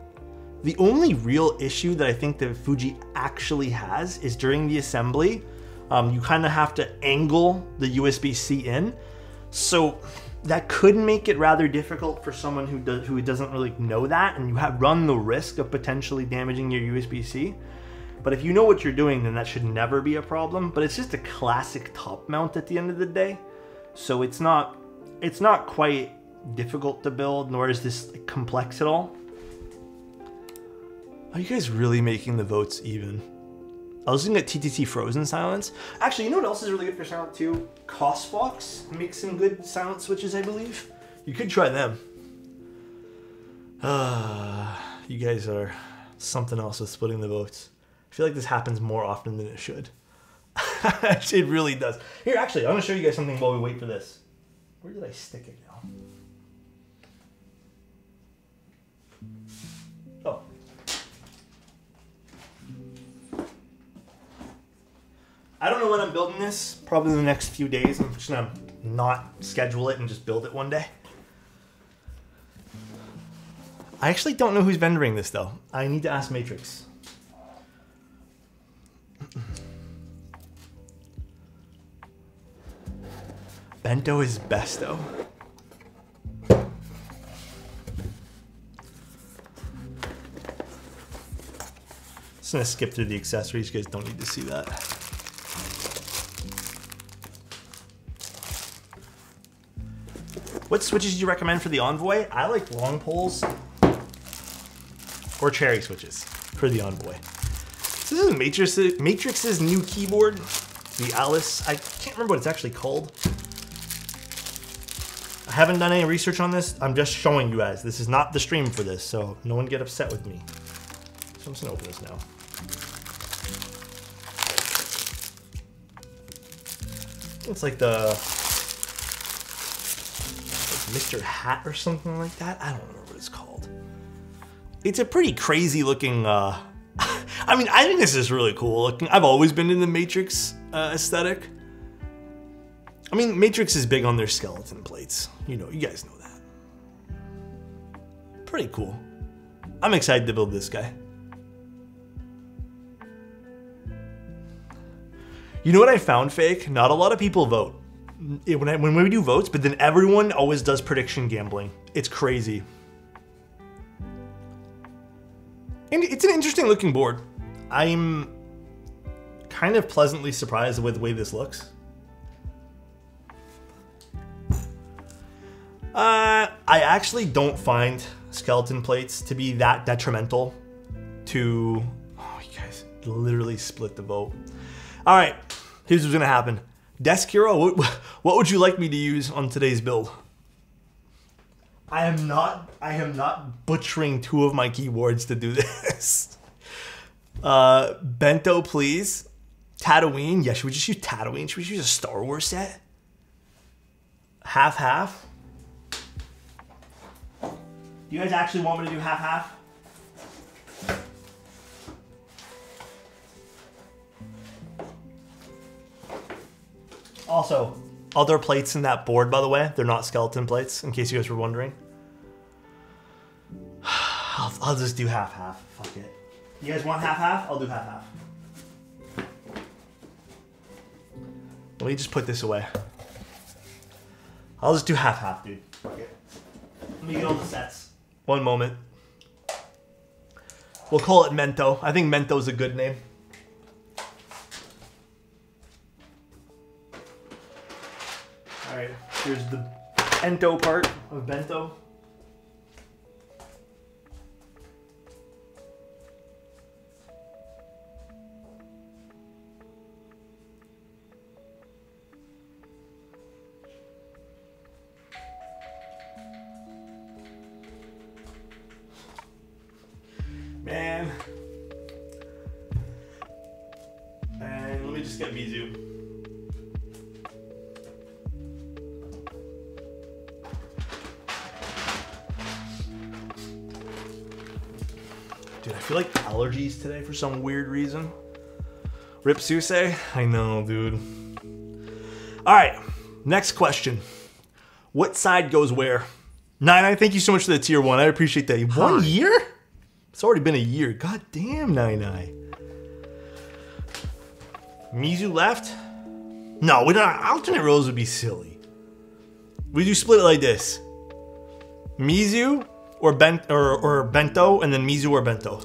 The only real issue that I think that Fuji actually has is during the assembly, um, you kind of have to angle the USB-C in. So that could make it rather difficult for someone who does who doesn't really know that and you have run the risk of potentially damaging your USB-C. But if you know what you're doing, then that should never be a problem. But it's just a classic top mount at the end of the day. So it's not it's not quite difficult to build, nor is this complex at all. Are you guys really making the votes even? I was looking at TTC Frozen Silence. Actually, you know what else is really good for silent too? Cosfox makes some good silent switches, I believe. You could try them. Uh, you guys are something else with splitting the votes. I feel like this happens more often than it should. it really does. Here, actually, I'm gonna show you guys something while we wait for this. Where did I stick it now? Oh. I don't know when I'm building this. Probably in the next few days. I'm just gonna not schedule it and just build it one day. I actually don't know who's vendoring this though. I need to ask Matrix. Bento is besto. Just gonna skip through the accessories. You guys don't need to see that. What switches do you recommend for the Envoy? I like long poles or cherry switches for the Envoy. So this is Matrix, Matrix's new keyboard, the Alice. I can't remember what it's actually called. I haven't done any research on this. I'm just showing you guys. This is not the stream for this, so no one get upset with me. So I'm just gonna open this now. It's like the Mr. Hat or something like that. I don't remember what it's called. It's a pretty crazy looking. Uh, I mean, I think this is really cool looking. I've always been in the Matrix uh, aesthetic. I mean, Matrix is big on their skeleton plates. You know, you guys know that. Pretty cool. I'm excited to build this guy. You know what I found fake? Not a lot of people vote. When, I, when we do votes, but then everyone always does prediction gambling. It's crazy. And it's an interesting looking board. I'm kind of pleasantly surprised with the way this looks. Uh, I actually don't find skeleton plates to be that detrimental to. Oh, you guys literally split the vote. All right, here's what's gonna happen. Desk Hero, what, what would you like me to use on today's build? I am not. I am not butchering two of my keyboards to do this. Uh, Bento, please. Tatooine. Yeah, should we just use Tatooine? Should we just use a Star Wars set? Half half. Do you guys actually want me to do half half? Also, other plates in that board, by the way, they're not skeleton plates, in case you guys were wondering. I'll, I'll just do half half. Fuck it. You guys want half half? I'll do half half. Let me just put this away. I'll just do half half, dude. Fuck it. Let me get all the sets. One moment. We'll call it Mento. I think Mento's a good name. Alright, here's the Ento part of Bento. Some weird reason. Rip Suse? I know, dude. All right, next question. What side goes where? Nine, I thank you so much for the tier one. I appreciate that. One Hi. year? It's already been a year. God damn, Nine Nine. Mizu left? No, we don't. Alternate roles would be silly. We do split it like this: Mizu or Bent or, or Bento, and then Mizu or Bento.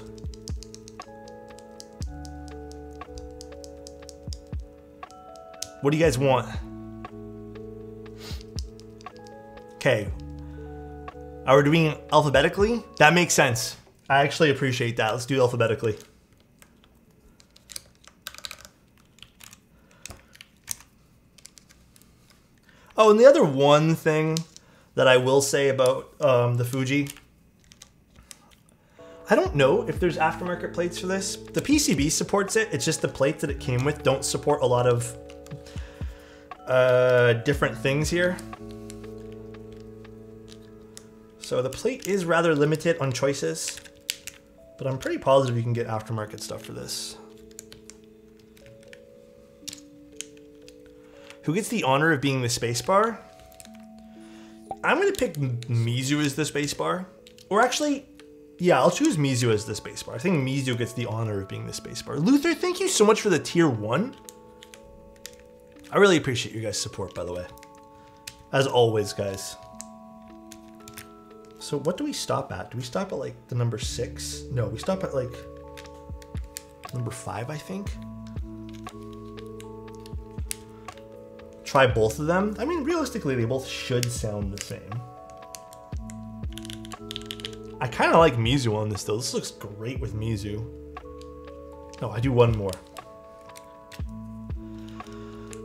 What do you guys want? Okay. Are we doing alphabetically? That makes sense. I actually appreciate that. Let's do alphabetically. Oh, and the other one thing that I will say about um, the Fuji, I don't know if there's aftermarket plates for this. The PCB supports it. It's just the plates that it came with don't support a lot of uh, different things here. So the plate is rather limited on choices, but I'm pretty positive you can get aftermarket stuff for this. Who gets the honor of being the spacebar? I'm gonna pick Mizu as the spacebar. Or actually, yeah, I'll choose Mizu as the spacebar. I think Mizu gets the honor of being the spacebar. Luther, thank you so much for the tier one. I really appreciate your guys' support, by the way. As always, guys. So what do we stop at? Do we stop at like the number six? No, we stop at like number five, I think. try both of them. I mean, realistically, they both should sound the same. I kind of like Mizu on this though. This looks great with Mizu. No, I do one more.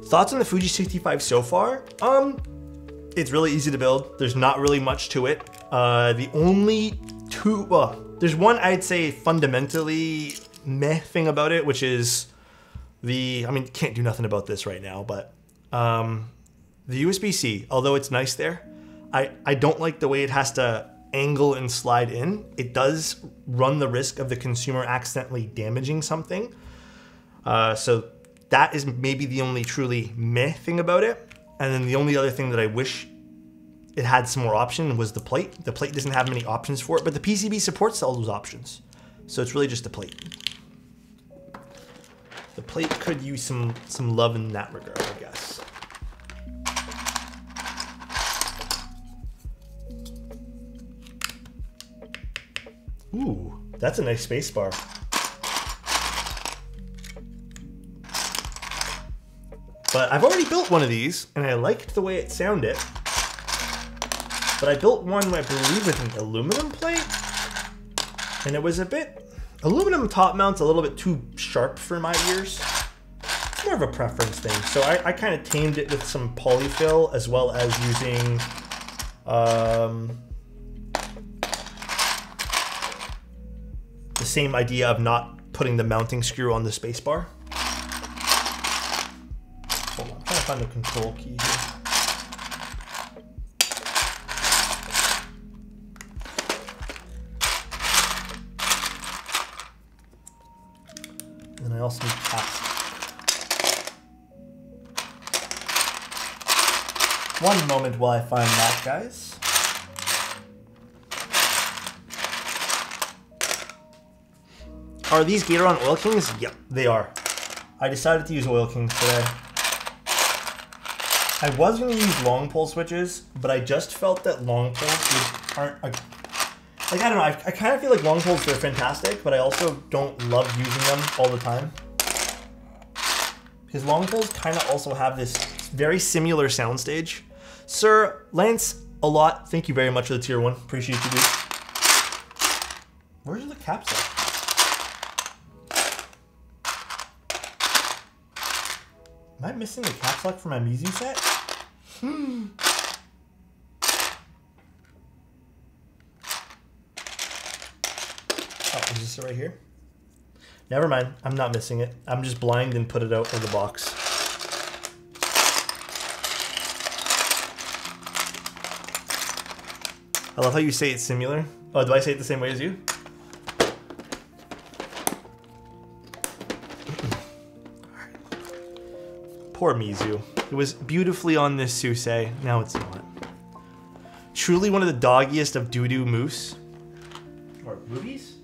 Thoughts on the Fuji 65 so far? Um, it's really easy to build. There's not really much to it. Uh, the only two, well, there's one I'd say fundamentally meh thing about it, which is the, I mean, can't do nothing about this right now, but um, the USB-C, although it's nice there, I, I don't like the way it has to angle and slide in. It does run the risk of the consumer accidentally damaging something. Uh, so that is maybe the only truly meh thing about it. And then the only other thing that I wish it had some more option was the plate. The plate doesn't have many options for it, but the PCB supports all those options. So it's really just the plate. The plate could use some some love in that regard, I guess. Ooh, that's a nice space bar. But I've already built one of these, and I liked the way it sounded. But I built one, I believe, with an aluminum plate. And it was a bit... Aluminum top mount's a little bit too sharp for my ears. It's more of a preference thing. So I, I kind of tamed it with some polyfill, as well as using... Um, the same idea of not putting the mounting screw on the spacebar. Find the control key here. And I also need. One moment while I find that, guys. Are these Gateron Oil Kings? Yep, they are. I decided to use Oil Kings today. I was going to use long pole switches, but I just felt that long poles aren't a, like I don't know. I, I kind of feel like long poles they're fantastic, but I also don't love using them all the time because long poles kind of also have this very similar soundstage. Sir Lance, a lot. Thank you very much for the tier one. Appreciate you, dude. Where's the caps at? Am I missing the caps lock for my Mizu set? Hmm. Oh, is this right here? Never mind. I'm not missing it. I'm just blind and put it out of the box. I love how you say it's similar. Oh, do I say it the same way as you? Poor Mizu. It was beautifully on this Suse. Now it's not. Truly one of the doggiest of doo-doo moose. Or movies?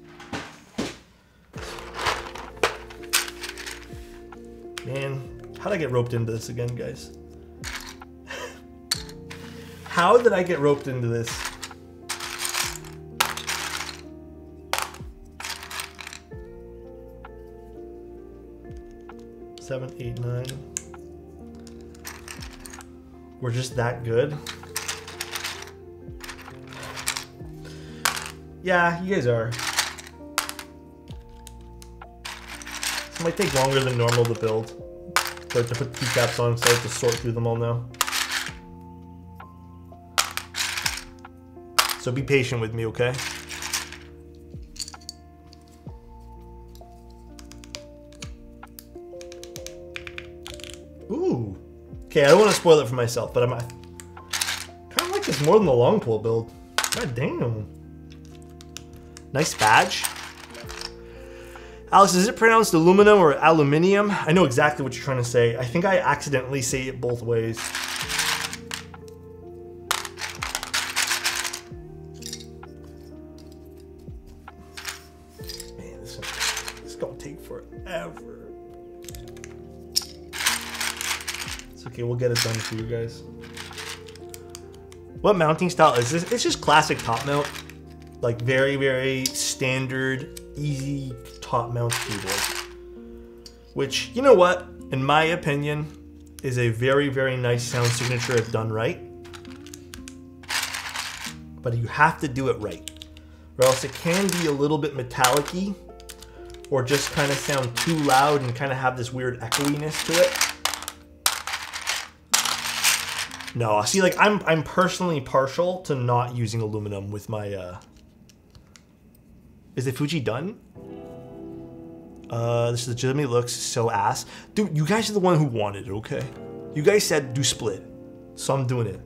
Man, how did I get roped into this again, guys? how did I get roped into this? Seven, eight, nine. We're just that good. Yeah, you guys are. This might take longer than normal to build. But to put the keycaps on, so I have to sort through them all now. So be patient with me, okay? Okay, I don't want to spoil it for myself, but I'm I kind of like this more than the long pole build. God damn. Nice badge. Alex, is it pronounced aluminum or aluminium? I know exactly what you're trying to say. I think I accidentally say it both ways. For you guys. What mounting style is this? It's just classic top mount. Like very, very standard, easy top mount keyboard. Which, you know what? In my opinion, is a very, very nice sound signature if done right. But you have to do it right. Or else it can be a little bit metallic or just kind of sound too loud and kind of have this weird echoiness to it. No, see, like I'm I'm personally partial to not using aluminum with my. uh Is the Fuji done? Uh, this legitimately looks so ass, dude. You guys are the one who wanted it, okay? You guys said do split, so I'm doing it.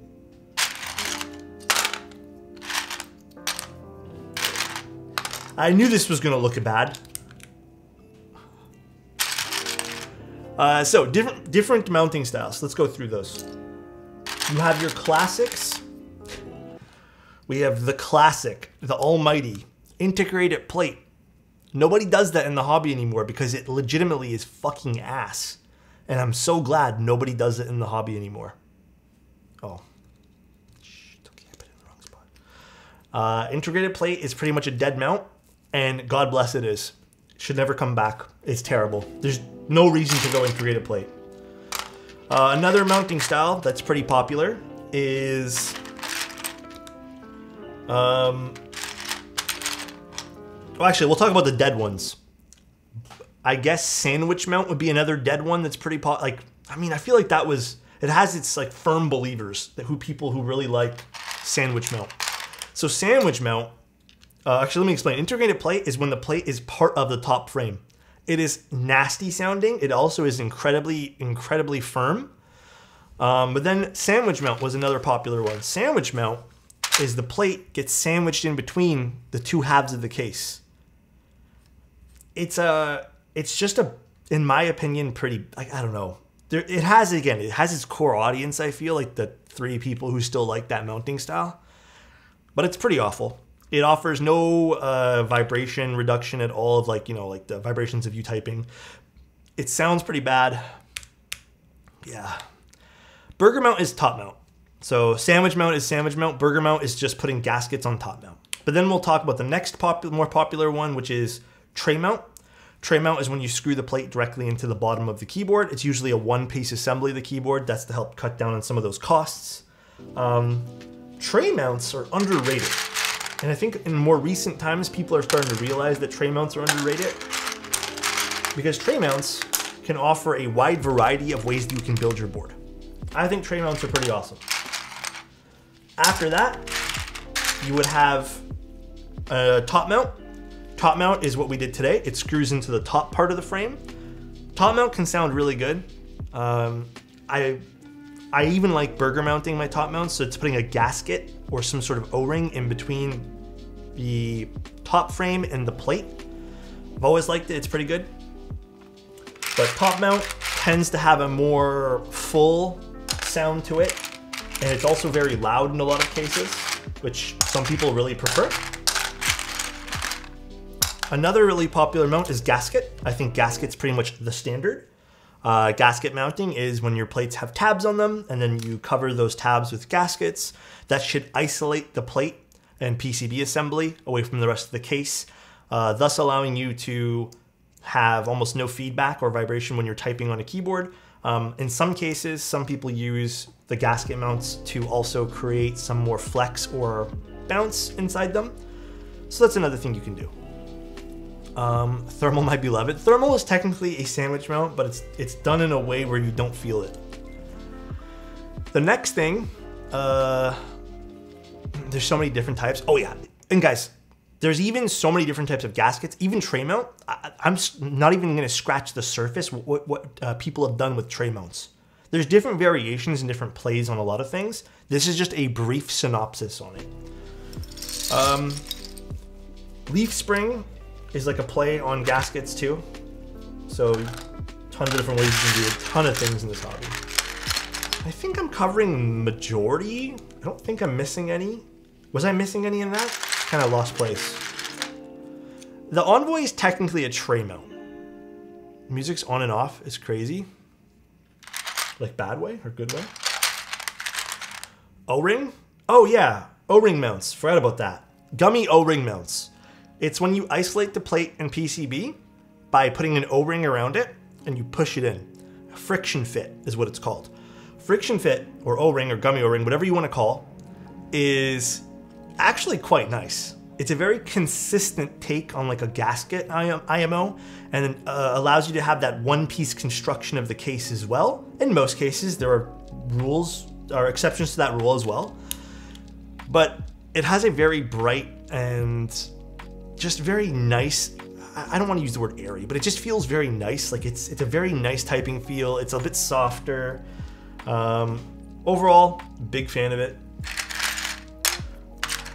I knew this was gonna look bad. Uh, so different different mounting styles. Let's go through those. You have your classics. We have the classic, the almighty integrated plate. Nobody does that in the hobby anymore because it legitimately is fucking ass. And I'm so glad nobody does it in the hobby anymore. Oh. Shit, okay, I put it in the wrong spot. Uh, integrated plate is pretty much a dead mount, and God bless it is. Should never come back. It's terrible. There's no reason to go integrated plate. Uh, another mounting style that's pretty popular is um, well, actually, we'll talk about the dead ones. I guess sandwich mount would be another dead one that's pretty po- like. I mean, I feel like that was it has its like firm believers that who people who really like sandwich mount. So sandwich mount. Uh, actually, let me explain. Integrated plate is when the plate is part of the top frame. It is nasty sounding. It also is incredibly, incredibly firm. Um, but then sandwich mount was another popular one. Sandwich mount is the plate gets sandwiched in between the two halves of the case. It's a, it's just a, in my opinion, pretty. Like I don't know. There, it has again. It has its core audience. I feel like the three people who still like that mounting style, but it's pretty awful. It offers no uh, vibration reduction at all of like you know like the vibrations of you typing. It sounds pretty bad. Yeah. Burger mount is top mount. So sandwich mount is sandwich mount. Burger mount is just putting gaskets on top mount. But then we'll talk about the next pop- more popular one, which is tray mount. Tray mount is when you screw the plate directly into the bottom of the keyboard. It's usually a one-piece assembly of the keyboard. That's to help cut down on some of those costs. Um, tray mounts are underrated. And I think in more recent times, people are starting to realize that tray mounts are underrated because tray mounts can offer a wide variety of ways that you can build your board. I think tray mounts are pretty awesome. After that, you would have a top mount. Top mount is what we did today. It screws into the top part of the frame. Top mount can sound really good. Um, I I even like burger mounting my top mounts, so it's putting a gasket or some sort of O-ring in between the top frame and the plate. I've always liked it, it's pretty good. But top mount tends to have a more full sound to it, and it's also very loud in a lot of cases, which some people really prefer. Another really popular mount is gasket. I think gasket's pretty much the standard. Uh, gasket mounting is when your plates have tabs on them and then you cover those tabs with gaskets. That should isolate the plate and PCB assembly away from the rest of the case, uh, thus allowing you to have almost no feedback or vibration when you're typing on a keyboard. Um, in some cases, some people use the gasket mounts to also create some more flex or bounce inside them. So that's another thing you can do. Um, thermal my beloved. Thermal is technically a sandwich mount, but it's it's done in a way where you don't feel it. The next thing, uh, there's so many different types. Oh yeah, and guys, there's even so many different types of gaskets. Even tray mount. I, am not even gonna scratch the surface what what uh, people have done with tray mounts. There's different variations and different plays on a lot of things. This is just a brief synopsis on it. Um, leaf spring is like a play on gaskets too. So tons of different ways you can do a ton of things in this hobby. I think I'm covering majority. I don't think I'm missing any. Was I missing any in that? Kind of lost place. The Envoy is technically a tray mount. Music's on and off is crazy. Like bad way or good way. O-ring? Oh yeah, O-ring mounts. Forgot about that. Gummy O-ring mounts. It's when you isolate the plate and PCB by putting an O-ring around it and you push it in. friction fit is what it's called. Friction fit or O-ring or gummy O-ring, whatever you want to call, is actually quite nice. It's a very consistent take on like a gasket IMO and uh, allows you to have that one piece construction of the case as well. In most cases, there are rules or exceptions to that rule as well. But it has a very bright and just very nice. I don't want to use the word airy, but it just feels very nice. Like it's it's a very nice typing feel. It's a bit softer. Um, overall, big fan of it.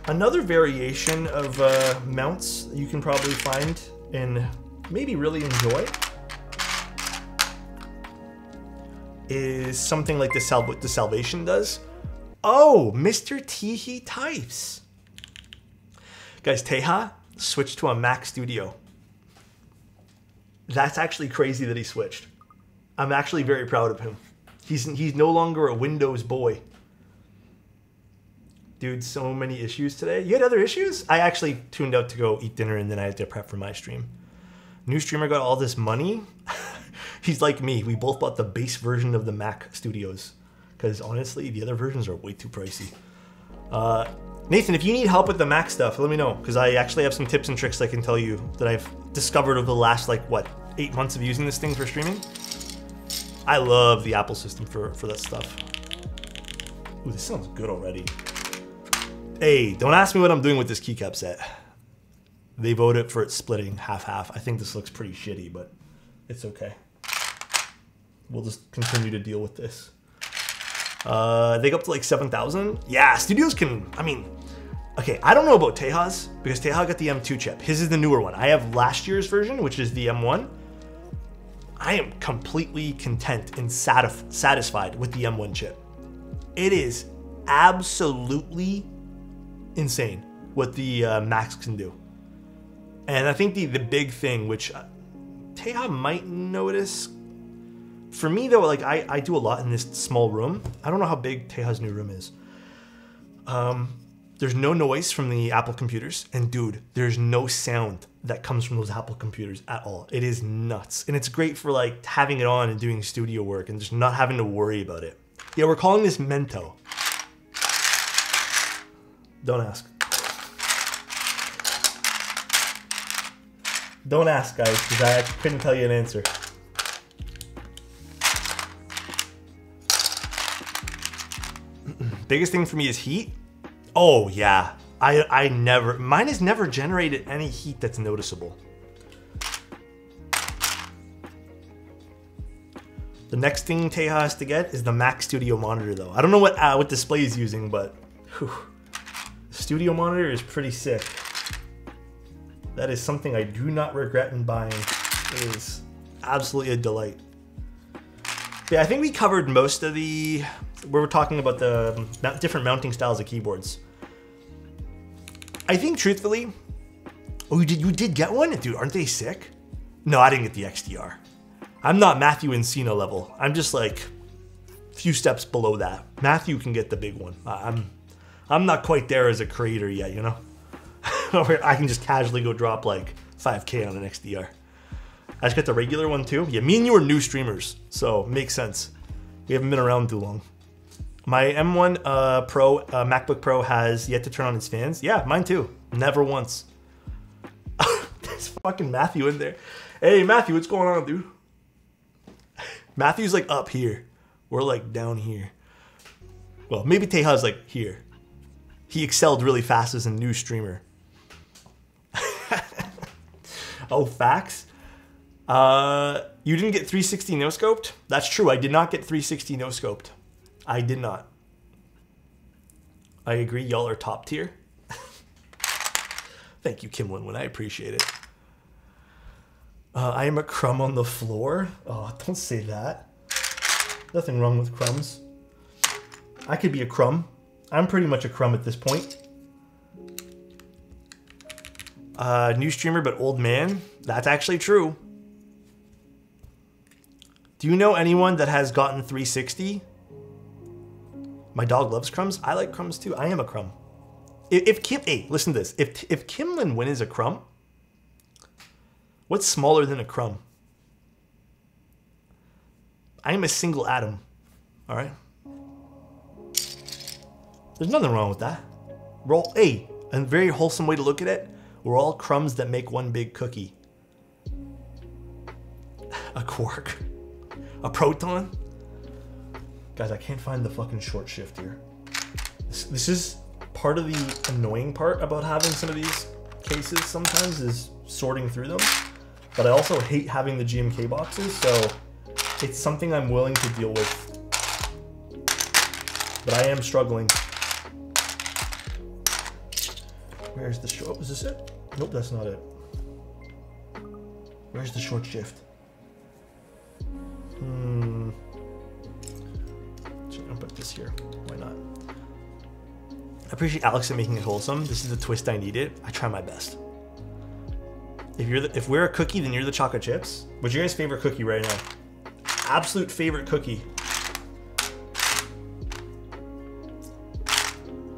Another variation of uh, mounts you can probably find and maybe really enjoy is something like the, Sal the Salvation does. Oh, Mr. Taeha Types. Guys, Taeha switched to a Mac Studio. That's actually crazy that he switched. I'm actually very proud of him. He's he's no longer a Windows boy. Dude, so many issues today. You had other issues? I actually tuned out to go eat dinner and then I had to prep for my stream. New streamer got all this money. he's like me. We both bought the base version of the Mac Studios because honestly, the other versions are way too pricey. Uh, Nathan, if you need help with the Mac stuff, let me know because I actually have some tips and tricks I can tell you that I've discovered over the last like what eight months of using this thing for streaming. I love the Apple system for for that stuff. Ooh, this sounds good already. Hey, don't ask me what I'm doing with this keycap set. They voted for it splitting half half. I think this looks pretty shitty, but it's okay. We'll just continue to deal with this. Uh, they go up to like 7,000. Yeah, studios can, I mean, okay, I don't know about Taeha's because Taeha got the M2 chip. His is the newer one. I have last year's version, which is the M1. I am completely content and satisf satisfied with the M1 chip. It is absolutely insane what the uh, Macs can do. And I think the, the big thing, which uh, Taeha might notice for me though, like I, I do a lot in this small room. I don't know how big Taeha's new room is. Um, there's no noise from the Apple computers, and dude, there's no sound that comes from those Apple computers at all. It is nuts, and it's great for like having it on and doing studio work and just not having to worry about it. Yeah, we're calling this Mento. Don't ask. Don't ask, guys, because I couldn't tell you an answer. Biggest thing for me is heat. Oh yeah, I, I never, mine has never generated any heat that's noticeable. The next thing Taeha has to get is the Mac Studio monitor though. I don't know what uh, what display he's using, but whew, studio monitor is pretty sick. That is something I do not regret in buying. It is absolutely a delight. But yeah, I think we covered most of the we were talking about the different mounting styles of keyboards. I think truthfully, oh, you did you did get one, dude? Aren't they sick? No, I didn't get the XDR. I'm not Matthew Encina level. I'm just like a few steps below that. Matthew can get the big one. I'm I'm not quite there as a creator yet, you know. I can just casually go drop like 5k on an XDR. I just got the regular one too. Yeah, me and you are new streamers, so makes sense. We haven't been around too long. My M1 uh, Pro uh, MacBook Pro has yet to turn on its fans. Yeah, mine too. Never once. There's fucking Matthew in there. Hey Matthew, what's going on, dude? Matthew's like up here. We're like down here. Well, maybe Taeha's like here. He excelled really fast as a new streamer. oh, facts. Uh, you didn't get 360 no scoped? That's true. I did not get 360 no scoped. I did not. I agree. Y'all are top tier. Thank you, Kim Winwin. I appreciate it. Uh, I am a crumb on the floor. Oh, don't say that. Nothing wrong with crumbs. I could be a crumb. I'm pretty much a crumb at this point. Uh, new streamer, but old man. That's actually true. Do you know anyone that has gotten 360? My dog loves crumbs. I like crumbs too. I am a crumb. If, if Kim, hey, listen to this. If if Kimlin Win is a crumb, what's smaller than a crumb? I am a single atom. All right. There's nothing wrong with that. We're all, hey, a very wholesome way to look at it. We're all crumbs that make one big cookie. A quark. A proton. Guys, I can't find the fucking short shift here. This, this is part of the annoying part about having some of these cases sometimes is sorting through them. But I also hate having the GMK boxes, so it's something I'm willing to deal with. But I am struggling. Where's the short? Is this it? Nope, that's not it. Where's the short shift? Hmm. I'll put this here. Why not? I appreciate Alex at making it wholesome. This is the twist I needed. I try my best. If you're the, if we're a cookie, then you're the chocolate chips. What's your guys' favorite cookie right now? Absolute favorite cookie.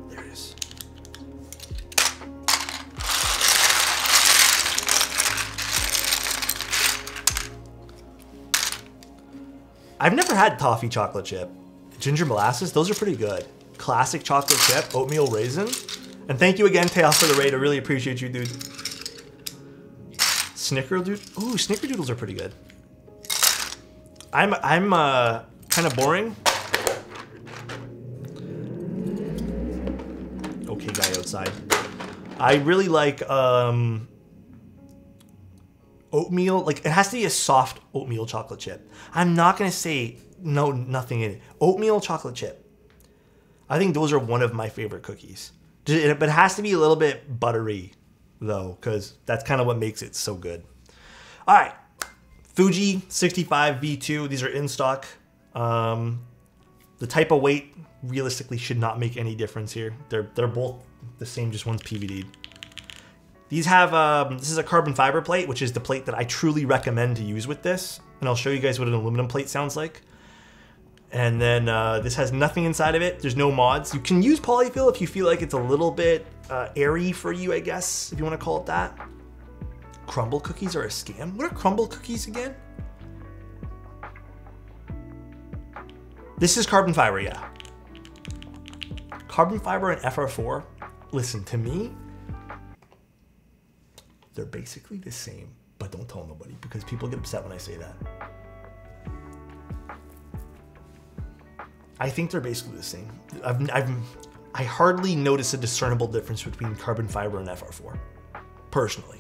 There it is. I've never had toffee chocolate chip. Ginger molasses, those are pretty good. Classic chocolate chip, oatmeal raisin. And thank you again, Teo, for the raid. I really appreciate you, dude. Snickerdoodle. Ooh, snickerdoodles are pretty good. I'm I'm uh, kind of boring. Okay, guy outside. I really like um, oatmeal. Like it has to be a soft oatmeal chocolate chip. I'm not gonna say no, nothing in it. Oatmeal chocolate chip. I think those are one of my favorite cookies. But it has to be a little bit buttery though, because that's kind of what makes it so good. All right, Fuji 65 V2. These are in stock. Um, the type of weight realistically should not make any difference here. They're they're both the same, just one's PVD. These have um, this is a carbon fiber plate, which is the plate that I truly recommend to use with this, and I'll show you guys what an aluminum plate sounds like. And then uh, this has nothing inside of it. There's no mods. You can use polyfill if you feel like it's a little bit uh, airy for you, I guess, if you want to call it that. Crumble cookies are a scam. What are crumble cookies again? This is carbon fiber, yeah. Carbon fiber and FR4, listen, to me, they're basically the same, but don't tell nobody because people get upset when I say that. I think they're basically the same. I've, I've, I hardly notice a discernible difference between carbon fiber and FR4, personally.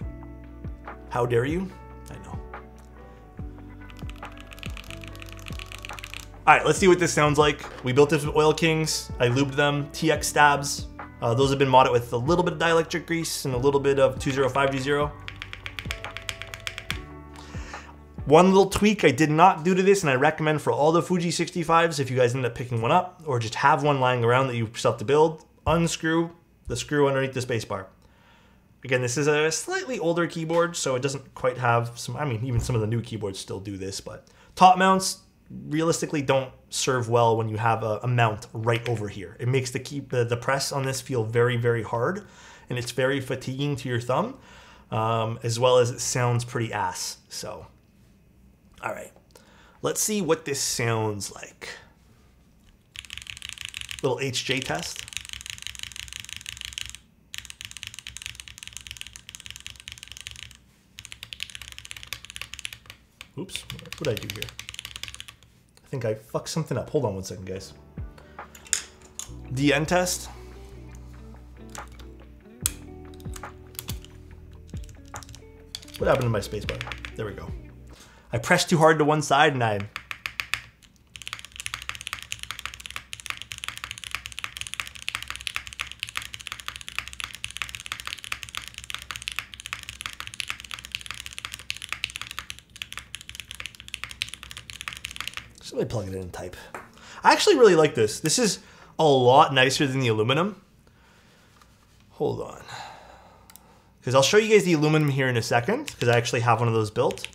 How dare you? I know. All right, let's see what this sounds like. We built this with Oil Kings. I lubed them, TX stabs. Uh, those have been modded with a little bit of dielectric grease and a little bit of 205g0. One little tweak I did not do to this, and I recommend for all the Fuji 65s, if you guys end up picking one up, or just have one lying around that you still to build, unscrew the screw underneath the spacebar. Again, this is a slightly older keyboard, so it doesn't quite have some, I mean, even some of the new keyboards still do this, but top mounts realistically don't serve well when you have a, a mount right over here. It makes the, key, the, the press on this feel very, very hard, and it's very fatiguing to your thumb, um, as well as it sounds pretty ass, so... All right, let's see what this sounds like. Little HJ test. Oops, what did I do here? I think I fucked something up. Hold on one second, guys. DN test. What happened to my spacebar? There we go. I pressed too hard to one side and I let me plug it in and type. I actually really like this. This is a lot nicer than the aluminum. Hold on. Because I'll show you guys the aluminum here in a second, because I actually have one of those built.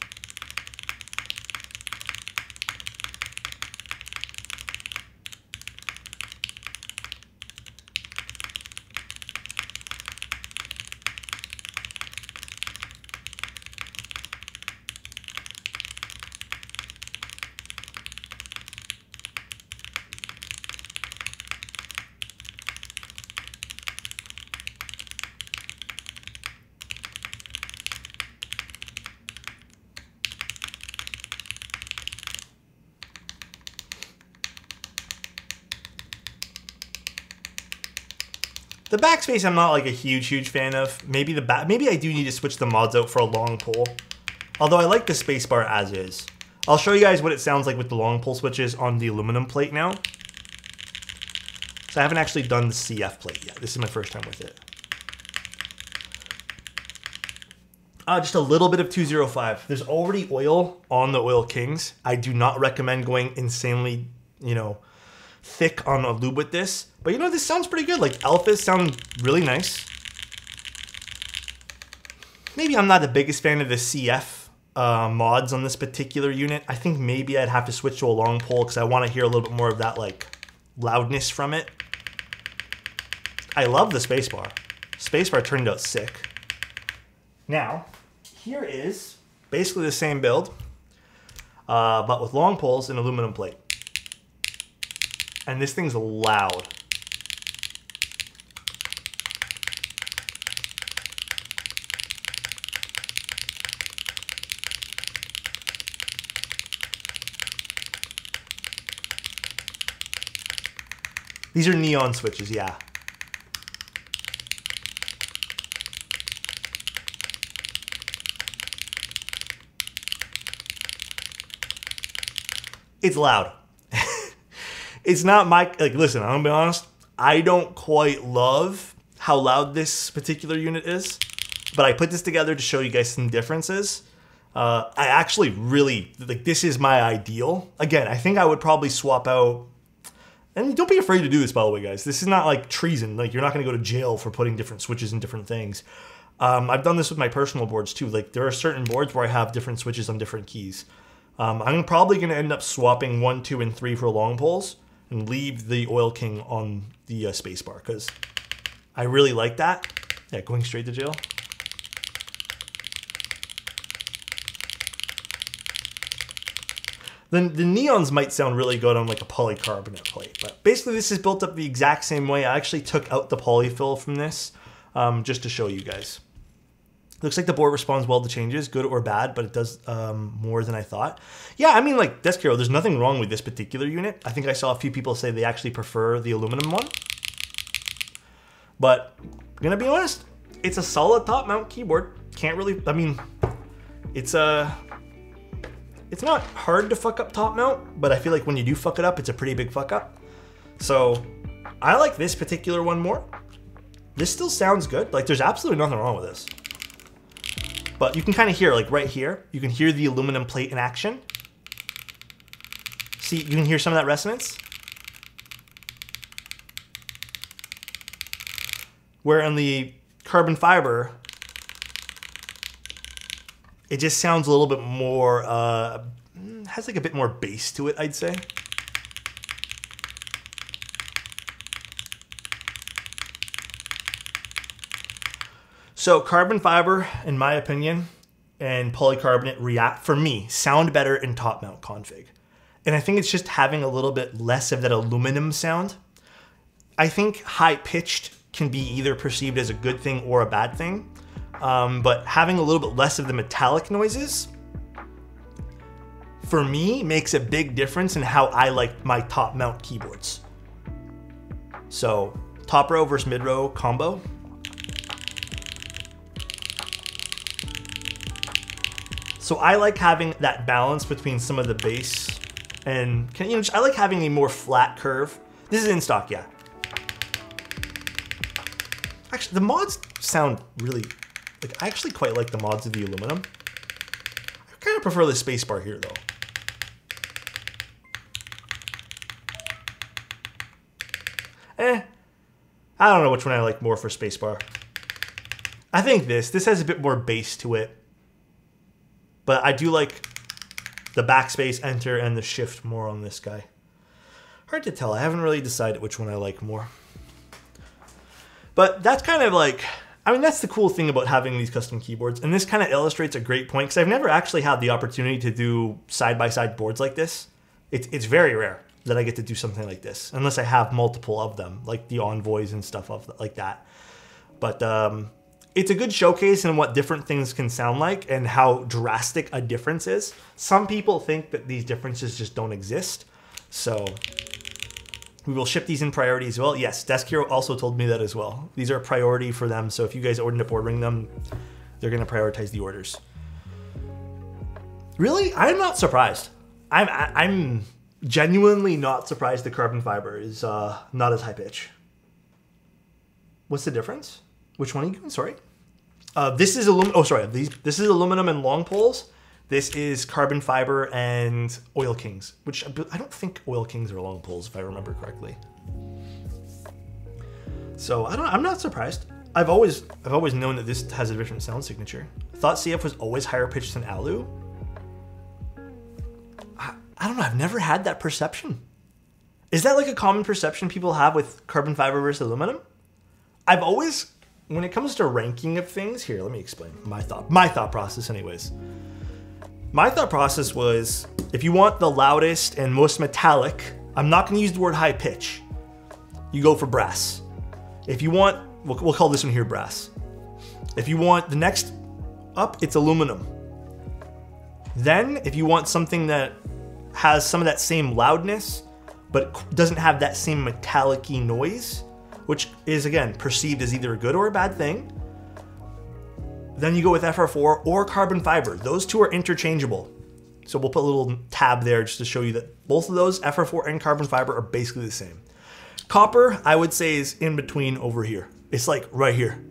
The backspace I'm not like a huge, huge fan of. Maybe the back, maybe I do need to switch the mods out for a long pole. Although I like the spacebar as is. I'll show you guys what it sounds like with the long pole switches on the aluminum plate now. So I haven't actually done the CF plate yet. This is my first time with it. Uh, just a little bit of 205. There's already oil on the Oil Kings. I do not recommend going insanely, you know, thick on a lube with this. But you know, this sounds pretty good. Like alphas sound really nice. Maybe I'm not the biggest fan of the CF uh, mods on this particular unit. I think maybe I'd have to switch to a long pole because I want to hear a little bit more of that like loudness from it. I love the spacebar. Spacebar turned out sick. Now, here is basically the same build, uh, but with long poles and aluminum plate. And this thing's loud. These are neon switches, yeah. It's loud. It's not my like listen, I'm gonna be honest, I don't quite love how loud this particular unit is, but I put this together to show you guys some differences. Uh, I actually really like this is my ideal. Again, I think I would probably swap out and don't be afraid to do this, by the way, guys. This is not like treason. Like you're not going to go to jail for putting different switches in different things. Um, I've done this with my personal boards too. Like there are certain boards where I have different switches on different keys. Um, I'm probably going to end up swapping one, two, and three for long poles and leave the Oil King on the uh, spacebar because I really like that. Yeah, going straight to jail. Then the neons might sound really good on like a polycarbonate plate, but basically this is built up the exact same way. I actually took out the polyfill from this um, just to show you guys. Looks like the board responds well to changes, good or bad, but it does um, more than I thought. Yeah, I mean, like Desk Hero, there's nothing wrong with this particular unit. I think I saw a few people say they actually prefer the aluminum one. But I'm gonna be honest, it's a solid top mount keyboard. Can't really, I mean, it's a it's not hard to fuck up top mount, but I feel like when you do fuck it up, it's a pretty big fuck up. So I like this particular one more. This still sounds good. Like there's absolutely nothing wrong with this. But you can kind of hear, like right here, you can hear the aluminum plate in action. See, you can hear some of that resonance. Where on the carbon fiber, it just sounds a little bit more, uh, has like a bit more bass to it, I'd say. So carbon fiber, in my opinion, and polycarbonate react, for me, sound better in top mount config. And I think it's just having a little bit less of that aluminum sound. I think high pitched can be either perceived as a good thing or a bad thing. Um, but having a little bit less of the metallic noises, for me, makes a big difference in how I like my top mount keyboards. So, top row versus mid row combo. So I like having that balance between some of the bass and can, you know, I like having a more flat curve. This is in stock, yeah. Actually, the mods sound really, like I actually quite like the mods of the aluminum. I kind of prefer the spacebar here though. Eh, I don't know which one I like more for spacebar. I think this, this has a bit more bass to it. But I do like the backspace, enter, and the shift more on this guy. Hard to tell. I haven't really decided which one I like more. But that's kind of like, I mean, that's the cool thing about having these custom keyboards. And this kind of illustrates a great point because I've never actually had the opportunity to do side by side boards like this. It's, it's very rare that I get to do something like this, unless I have multiple of them, like the envoys and stuff of like that. But um, it's a good showcase in what different things can sound like and how drastic a difference is. Some people think that these differences just don't exist. So we will ship these in priority as well. Yes, Desk Hero also told me that as well. These are a priority for them. So if you guys end up ordering them, they're going to prioritize the orders. Really, I'm not surprised. I'm I'm genuinely not surprised the carbon fiber is uh, not as high pitch. What's the difference? Which one are you doing? Sorry. Uh, this is aluminum. Oh, sorry. These this is aluminum and long poles. This is carbon fiber and oil kings, which I don't think oil kings are long poles if I remember correctly. So I don't. I'm not surprised. I've always I've always known that this has a different sound signature. I thought CF was always higher pitched than Alu. I don't know. I've never had that perception. Is that like a common perception people have with carbon fiber versus aluminum? I've always, when it comes to ranking of things, here, let me explain my thought, my thought process, anyways. My thought process was if you want the loudest and most metallic, I'm not going to use the word high pitch. You go for brass. If you want, we'll, we'll call this one here brass. If you want the next up, it's aluminum. Then, if you want something that has some of that same loudness, but doesn't have that same metallic noise, which is again perceived as either a good or a bad thing. Then you go with FR4 or carbon fiber. Those two are interchangeable. So we'll put a little tab there just to show you that both of those, FR4 and carbon fiber, are basically the same. Copper, I would say, is in between over here. It's like right here.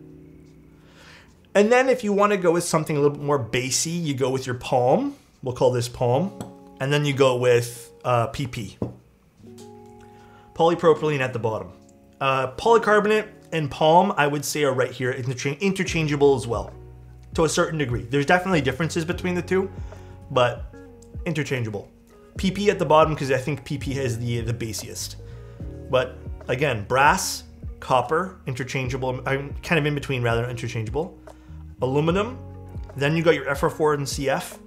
And then if you want to go with something a little bit more bassy, you go with your POM. We'll call this POM and then you go with uh, PP. Polypropylene at the bottom. Uh, polycarbonate and POM, I would say, are right here, intercha- interchangeable as well, to a certain degree. There's definitely differences between the two, but interchangeable. PP at the bottom because I think PP is the the basiest. But again, brass, copper, interchangeable. I'm kind of in between rather interchangeable. Aluminum. Then you got your FR4 and CF.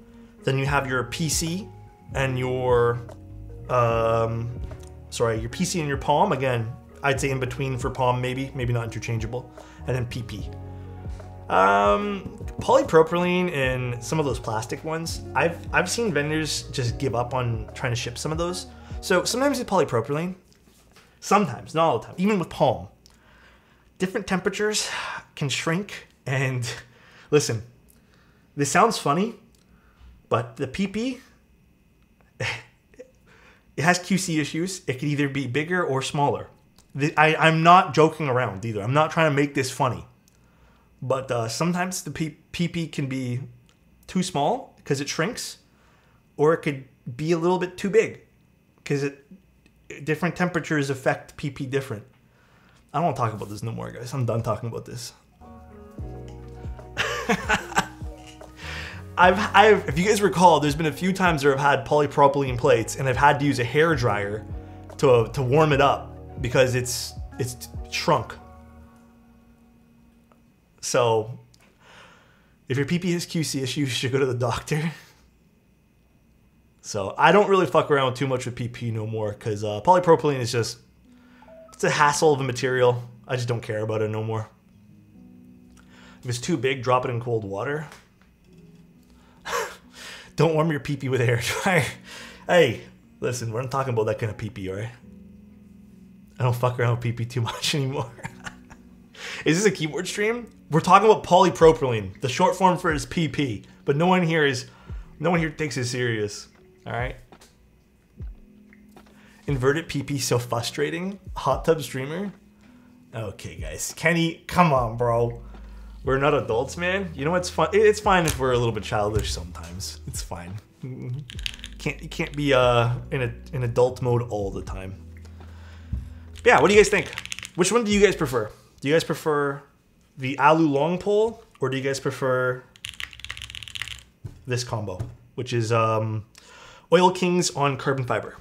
Then you have your PC, and your um, sorry, your PC and your POM. Again, I'd say in between for POM, maybe, maybe not interchangeable, and then PP. Um, polypropylene and some of those plastic ones. I've I've seen vendors just give up on trying to ship some of those. So sometimes with polypropylene, sometimes not all the time, even with POM, different temperatures can shrink. And listen, this sounds funny, but the PP it has QC issues. It could either be bigger or smaller. I, I'm not joking around either. I'm not trying to make this funny. But uh, sometimes the PP can be too small because it shrinks, or it could be a little bit too big because it different temperatures affect PP different. I don't want to talk about this no more, guys. I'm done talking about this. I've, I've, if you guys recall, there's been a few times where I've had polypropylene plates and I've had to use a hair dryer to to warm it up because it's it's shrunk. So, if your PP has QC issues, you should go to the doctor. So I don't really fuck around too much with PP no more because uh, polypropylene is just it's a hassle of a material. I just don't care about it no more. If it's too big, drop it in cold water. don't warm your pee with air dryer. hey, listen, we're not talking about that kind of pee alright? I don't fuck around with PP too much anymore. is this a keyboard stream? We're talking about polypropylene. The short form for it is PP, but no one here is, no one here takes it serious. All right. Inverted PP so frustrating. Hot tub streamer. Okay, guys. Kenny, come on, bro. We're not adults, man. You know what's fun? It's fine if we're a little bit childish sometimes. It's fine. Can't you can't be uh in a in adult mode all the time. Yeah, what do you guys think? Which one do you guys prefer? Do you guys prefer the Alu long pole or do you guys prefer this combo, which is um, Oil Kings on carbon fiber?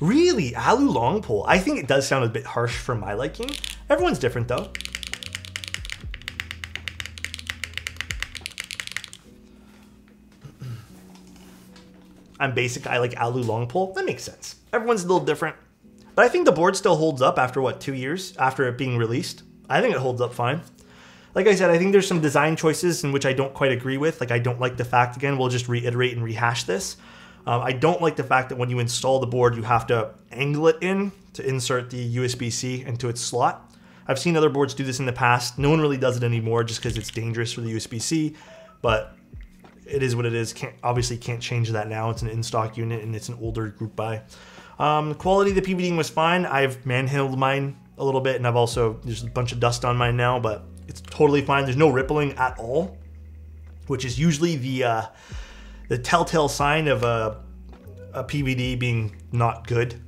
Really, Alu long pole. I think it does sound a bit harsh for my liking. Everyone's different though. I'm basic. I like Alu long pole. That makes sense. Everyone's a little different. But I think the board still holds up after what, two years after it being released? I think it holds up fine. Like I said, I think there's some design choices in which I don't quite agree with. Like I don't like the fact, again, we'll just reiterate and rehash this. Um, I don't like the fact that when you install the board, you have to angle it in to insert the USB-C into its slot. I've seen other boards do this in the past. No one really does it anymore just because it's dangerous for the USB-C, but it is what it is. Can't, obviously can't change that now. It's an in-stock unit and it's an older group buy. Um, quality of the PVDing was fine. I've manhandled mine a little bit and I've also, there's a bunch of dust on mine now, but it's totally fine. There's no rippling at all, which is usually the, uh, the telltale sign of a, a PVD being not good.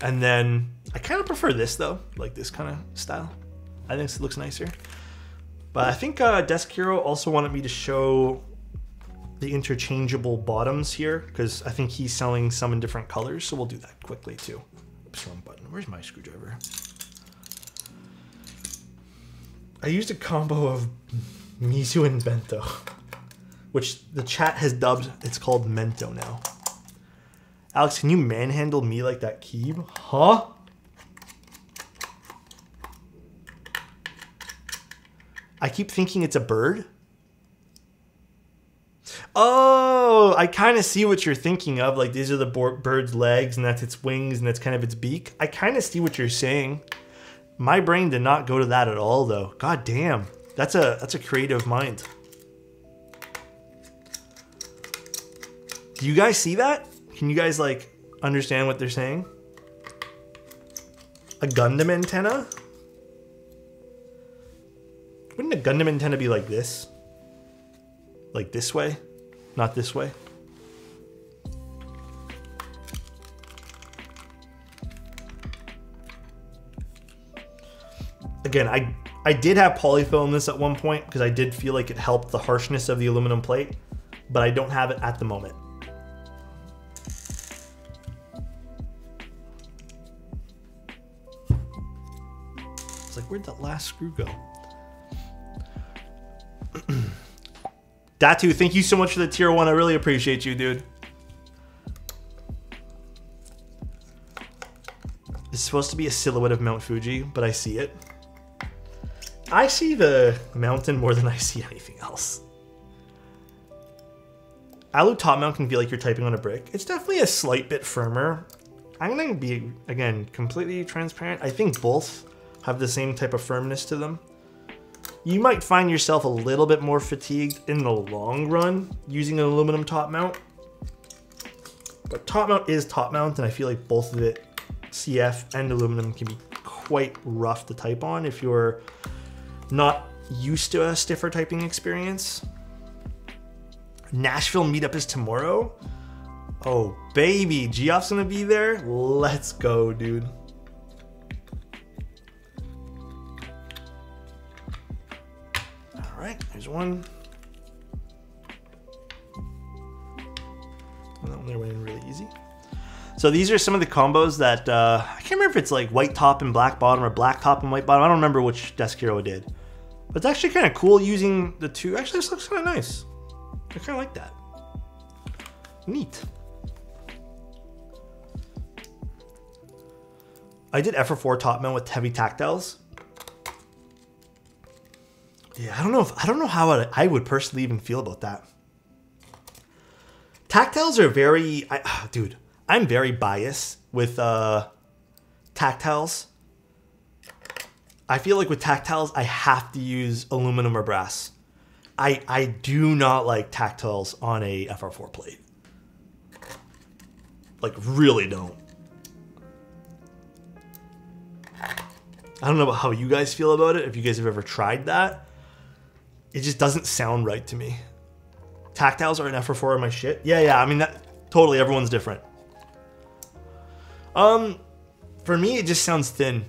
And then I kind of prefer this though, like this kind of style. I think it looks nicer. But I think uh, Desk Hero also wanted me to show the interchangeable bottoms here because I think he's selling some in different colors. So we'll do that quickly too. Oops, wrong button. Where's my screwdriver? I used a combo of Mizu and Bento, which the chat has dubbed, it's called Mento now. Alex, can you manhandle me like that Keeb? Huh? I keep thinking it's a bird. Oh, I kind of see what you're thinking of. Like these are the bird's legs, and that's its wings, and that's kind of its beak. I kind of see what you're saying. My brain did not go to that at all, though. God damn, that's a that's a creative mind. Do you guys see that? Can you guys like understand what they're saying? A Gundam antenna? Wouldn't a Gundam antenna be like this? Like this way? Not this way. Again, I, I did have polyfill in this at one point because I did feel like it helped the harshness of the aluminum plate, but I don't have it at the moment. It's like, where'd that last screw go? Datu, thank you so much for the tier one. I really appreciate you, dude. It's supposed to be a silhouette of Mount Fuji, but I see it. I see the mountain more than I see anything else. Alu top mount can feel like you're typing on a brick. It's definitely a slight bit firmer. I'm gonna be, again, completely transparent. I think both have the same type of firmness to them you might find yourself a little bit more fatigued in the long run using an aluminum top mount. But top mount is top mount, and I feel like both of it, CF and aluminum, can be quite rough to type on if you're not used to a stiffer typing experience. Nashville meetup is tomorrow. Oh, baby, Geoff's gonna be there? Let's go, dude. There's one. that one there went in really easy. So these are some of the combos that, uh, I can't remember if it's like white top and black bottom or black top and white bottom. I don't remember which Desk Hero did. But it's actually kind of cool using the two. Actually, this looks kind of nice. I kind of like that. Neat. I did FR4 top mount with heavy tactiles. Yeah, I don't know if I don't know how I, I would personally even feel about that. Tactiles are very, I, dude. I'm very biased with uh, tactiles. I feel like with tactiles, I have to use aluminum or brass. I I do not like tactiles on a FR4 plate. Like really don't. I don't know about how you guys feel about it. If you guys have ever tried that, it just doesn't sound right to me. Tactiles are an FR4 in my shit. Yeah, yeah. I mean that totally. Everyone's different. Um, for me, it just sounds thin.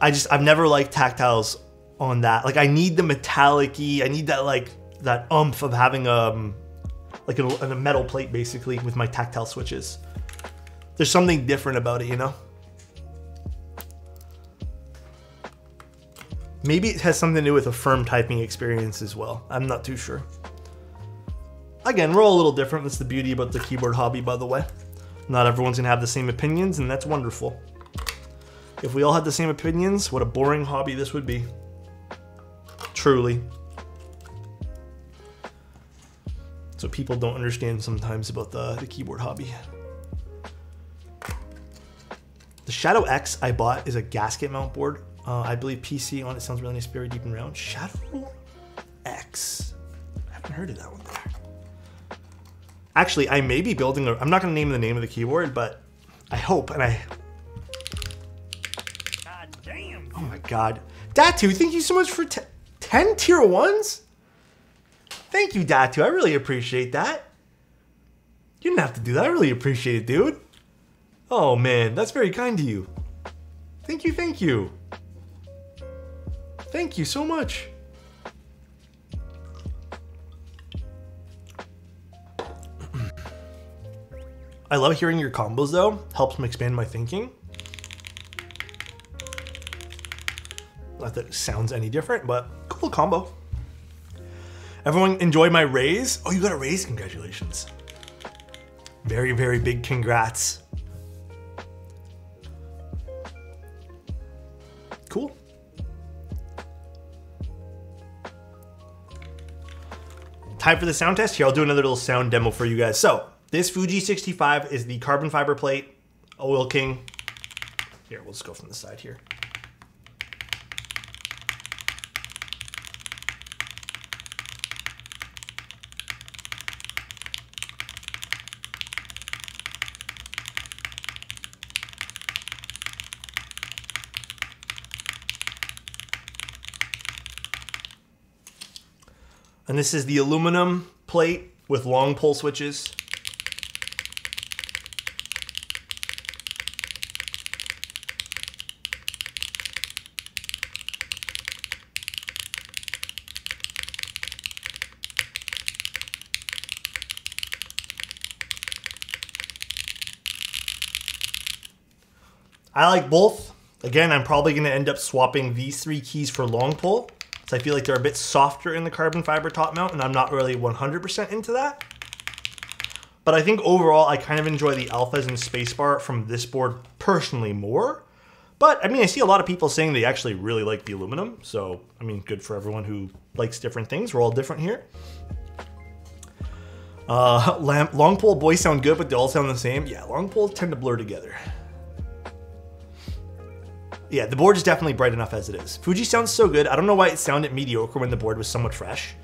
I just I've never liked tactiles on that. Like I need the metallic-y, I need that like that umph of having um like a, a metal plate basically with my tactile switches. There's something different about it, you know? Maybe it has something to do with a firm typing experience as well. I'm not too sure. Again, we're all a little different. That's the beauty about the keyboard hobby, by the way. Not everyone's gonna have the same opinions, and that's wonderful. If we all had the same opinions, what a boring hobby this would be. Truly. So people don't understand sometimes about the, the keyboard hobby. The Shadow X I bought is a gasket mount board. Uh, I believe PC on it sounds really nice, very deep and round. Shadow X. I haven't heard of that one there. Actually, I may be building a. I'm not going to name the name of the keyboard, but I hope and I God damn. Oh my god. Datu, thank you so much for 10 tier 1s? Thank you, Datu. I really appreciate that. You didn't have to do that. I really appreciate it, dude. Oh man, that's very kind to you. Thank you, thank you. Thank you so much. I love hearing your combos though. Helps me expand my thinking. Not that it sounds any different, but cool combo. Everyone enjoy my raise? Oh, you got a raise? Congratulations. Very, very big congrats. Time for the sound test. Here, I'll do another little sound demo for you guys. So, this Fuji 65 is the carbon fiber plate, Oil King. Here, we'll just go from the side here. And this is the aluminum plate with long pole switches. I like both. Again, I'm probably going to end up swapping these three keys for long pole. So I feel like they're a bit softer in the carbon fiber top mount, and I'm not really 100% into that. But I think overall, I kind of enjoy the alphas and spacebar from this board personally more. But I mean, I see a lot of people saying they actually really like the aluminum. So, I mean, good for everyone who likes different things. We're all different here. Uh, long pole boys sound good, but they all sound the same. Yeah, long poles tend to blur together. Yeah, the board is definitely bright enough as it is. Fuji sounds so good. I don't know why it sounded mediocre when the board was somewhat fresh.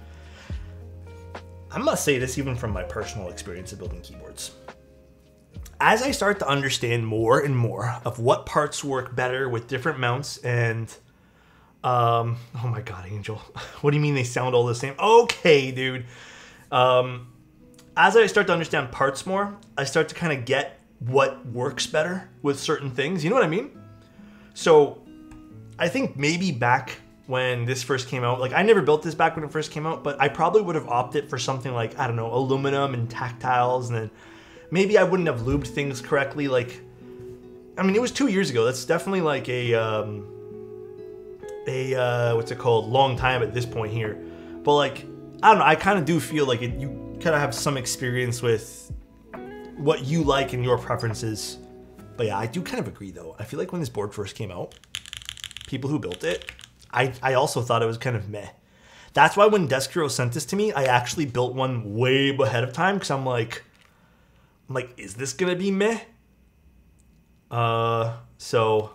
I must say this even from my personal experience of building keyboards. As I start to understand more and more of what parts work better with different mounts and um, oh my god, Angel. What do you mean they sound all the same? Okay, dude. Um, as I start to understand parts more, I start to kind of get what works better with certain things. You know what I mean? So I think maybe back when this first came out, like I never built this back when it first came out, but I probably would have opted for something like, I don't know, aluminum and tactiles, and then maybe I wouldn't have lubed things correctly. Like, I mean, it was two years ago. That's definitely like a, um, a, uh, what's it called? Long time at this point here. But like, I don't know, I kind of do feel like it, you kind of have some experience with what you like and your preferences But yeah, I do kind of agree though. I feel like when this board first came out, people who built it, I, I also thought it was kind of meh. That's why when Desk Hero sent this to me, I actually built one way ahead of time because I'm like, I'm like, is this gonna be meh? Uh, so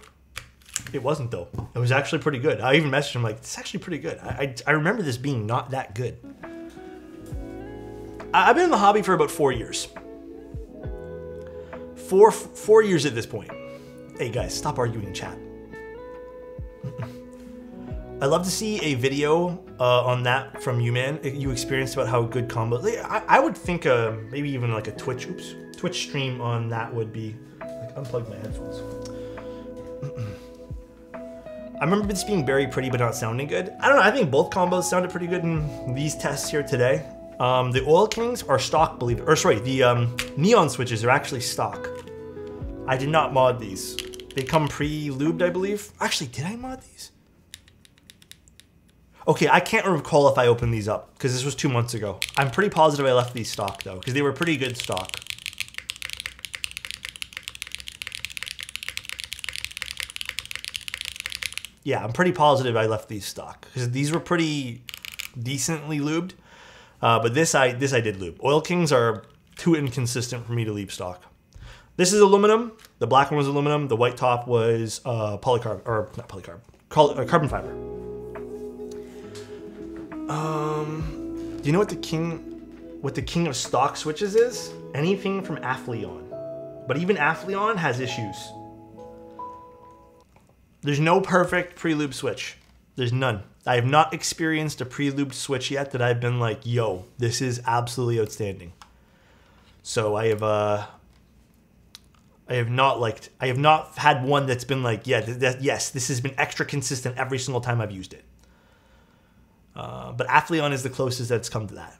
it wasn't though. It was actually pretty good. I even messaged him like, "It's actually pretty good." I, I, I remember this being not that good. I- I've been in the hobby for about four years. Four four years at this point. Hey guys, stop arguing in chat. I'd love to see a video uh, on that from you, man. You experienced about how good combos. I, I would think uh, maybe even like a Twitch, oops, Twitch stream on that would be. Like, unplug my headphones. I remember this being very pretty but not sounding good. I don't know. I think both combos sounded pretty good in these tests here today. Um, the Oil Kings are stock, believe it. Or sorry, the um, Neon switches are actually stock. I did not mod these. They come pre-lubed, I believe. Actually, did I mod these? Okay, I can't recall if I opened these up because this was two months ago. I'm pretty positive I left these stock though because they were pretty good stock. Yeah, I'm pretty positive I left these stock because these were pretty decently lubed. Uh, but this I this I did lube. Oil Kings are too inconsistent for me to leave stock. This is aluminum. The black one was aluminum. The white top was uh, polycarb or not polycarb, uh, carbon fiber. Um, do you know what the king, what the king of stock switches is? Anything from Aphelion, but even Aphelion has issues. There's no perfect pre-lube switch. There's none. I have not experienced a pre-lubed switch yet that I've been like, yo, this is absolutely outstanding. So I have uh I have not liked I have not had one that's been like, yeah, th- that, yes, this has been extra consistent every single time I've used it. Uh, but Aphelion is the closest that's come to that.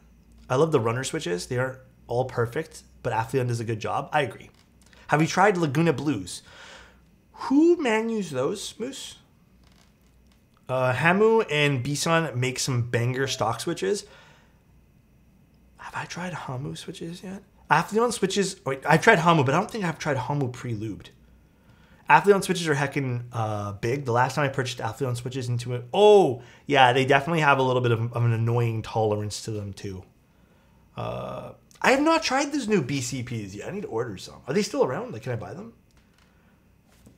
I love the runner switches. They aren't all perfect, but Aphelion does a good job. I agree. Have you tried Laguna Blues? Who menus those, Moose? Uh, Hamu and Bison make some banger stock switches. Have I tried Hamu switches yet? Aphelion switches. Wait, I've tried Hamu, but I don't think I've tried Hamu pre-lubed. Aphelion switches are heckin' uh, big. The last time I purchased Aphelion switches into it, oh yeah, they definitely have a little bit of, of an annoying tolerance to them too. Uh, I have not tried those new BCPs yet. I need to order some. Are they still around? Like, can I buy them?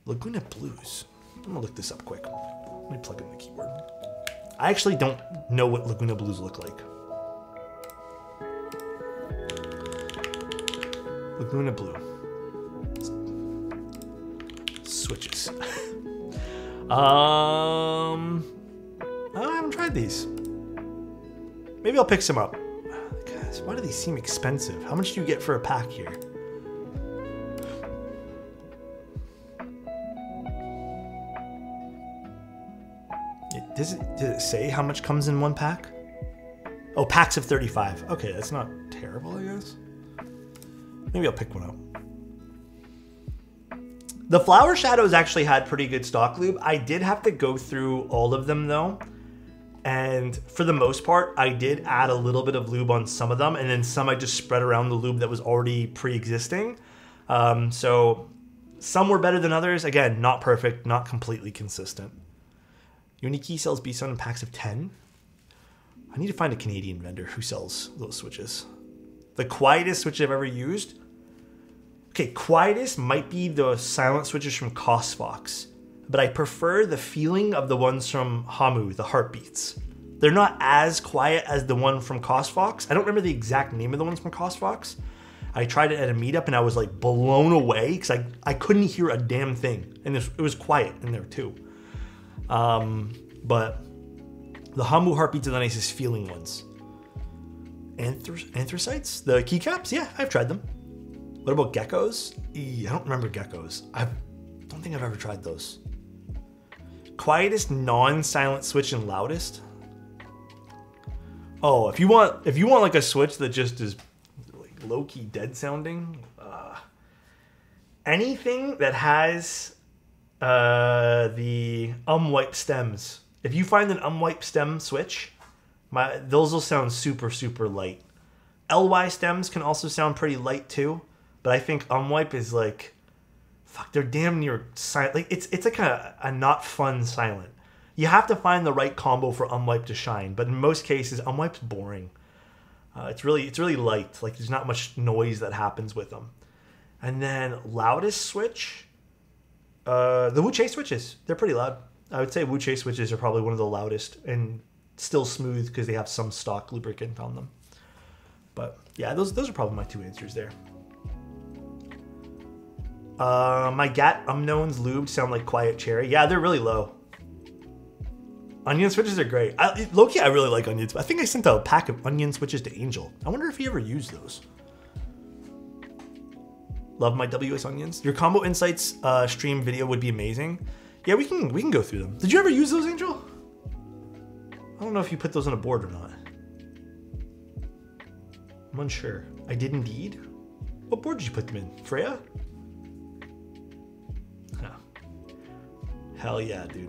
Laguna Blues. I'm gonna look this up quick. Let me plug in the keyboard. I actually don't know what Laguna Blues look like. Laguna Blue. Switches. um, I haven't tried these. Maybe I'll pick some up. Guys, why do these seem expensive? How much do you get for a pack here? It, does, it, does it say how much comes in one pack? Oh, packs of 35. Okay, that's not terrible, I guess. Maybe I'll pick one up. The Flower Shadows actually had pretty good stock lube. I did have to go through all of them though. And for the most part, I did add a little bit of lube on some of them, and then some I just spread around the lube that was already pre existing. Um, so some were better than others. Again, not perfect, not completely consistent. Unikey sells B-Sun in packs of 10. I need to find a Canadian vendor who sells those switches. The quietest switch I've ever used. Okay, quietest might be the silent switches from Cosfox, but I prefer the feeling of the ones from Hamu, the heartbeats. They're not as quiet as the one from Cosfox. I don't remember the exact name of the ones from Cosfox. I tried it at a meetup and I was like blown away because I, I couldn't hear a damn thing. And it was quiet in there too. Um, but the Hamu heartbeats are the nicest feeling ones. Anthr- anthracites? The keycaps? Yeah, I've tried them. What about geckos? I don't remember geckos. I don't think I've ever tried those. Quietest non-silent switch and loudest. Oh, if you want, if you want like a switch that just is like low-key dead sounding, uh, anything that has uh, the UHMWPE stems. If you find an UHMWPE stem switch, my those will sound super super light. Ly stems can also sound pretty light too, but I think UHMWPE is like fuck, they're damn near silent. Like it's it's like a, a not fun silent. You have to find the right combo for UHMWPE to shine, but in most cases, UHMWPE's boring. Uh, it's really it's really light. Like there's not much noise that happens with them. And then loudest switch, uh, the Wu-Che switches. They're pretty loud. I would say Wu-Che switches are probably one of the loudest and still smooth because they have some stock lubricant on them. But yeah, those those are probably my two answers there. My Gat Unknowns lubed sound like Quiet Cherry. Yeah, they're really low. Onion switches are great. I, Loki, I really like onions. I think I sent a pack of onion switches to Angel. I wonder if he ever used those. Love my WS onions. Your combo insights uh, stream video would be amazing. Yeah, we can we can go through them. Did you ever use those, Angel? I don't know if you put those on a board or not. I'm unsure. I did indeed. What board did you put them in? Freya? Hell yeah, dude.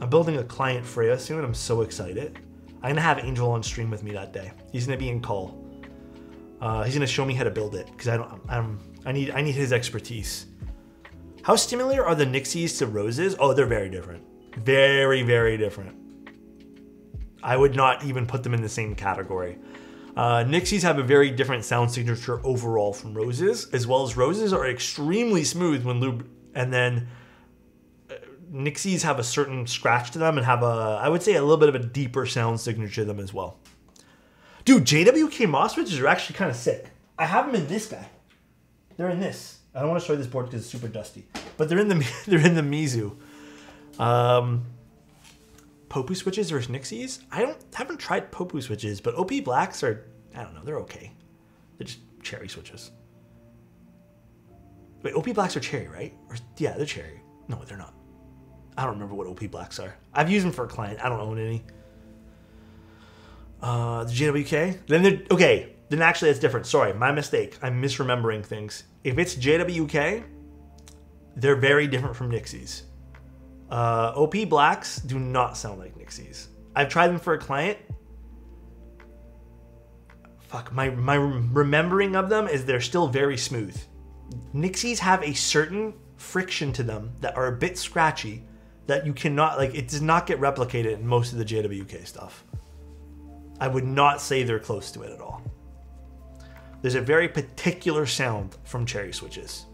I'm building a client Freya soon. I'm so excited. I'm gonna have Angel on stream with me that day. He's gonna be in call. Uh, he's gonna show me how to build it because I don't. I'm. I need. I need his expertise. How similar are the Nixies to Roses? Oh, they're very different. Very, very different. I would not even put them in the same category. Uh, Nixies have a very different sound signature overall from Roses, as well as Roses are extremely smooth when lube, and then Nixies have a certain scratch to them and have a, I would say, a little bit of a deeper sound signature to them as well. Dude, JWK MOS switches are actually kind of sick. I have them in this guy. They're in this. I don't want to show you this board because it's super dusty, but they're in the they're in the Mizu. Um, Popu switches versus Nixies. I don't haven't tried Popu switches, but OP blacks are I don't know they're okay. They're just cherry switches. Wait, OP blacks are cherry, right? Or yeah, they're cherry. No, they're not. I don't remember what OP blacks are. I've used them for a client. I don't own any. Uh, the JWK. Then they're okay. Then actually, that's different. Sorry, my mistake. I'm misremembering things. If it's JWK, they're very different from Nixies. Uh, OP blacks do not sound like Nixies. I've tried them for a client. Fuck, my my remembering of them is they're still very smooth. Nixies have a certain friction to them that are a bit scratchy that you cannot like it does not get replicated in most of the JWK stuff. I would not say they're close to it at all. There's a very particular sound from cherry switches.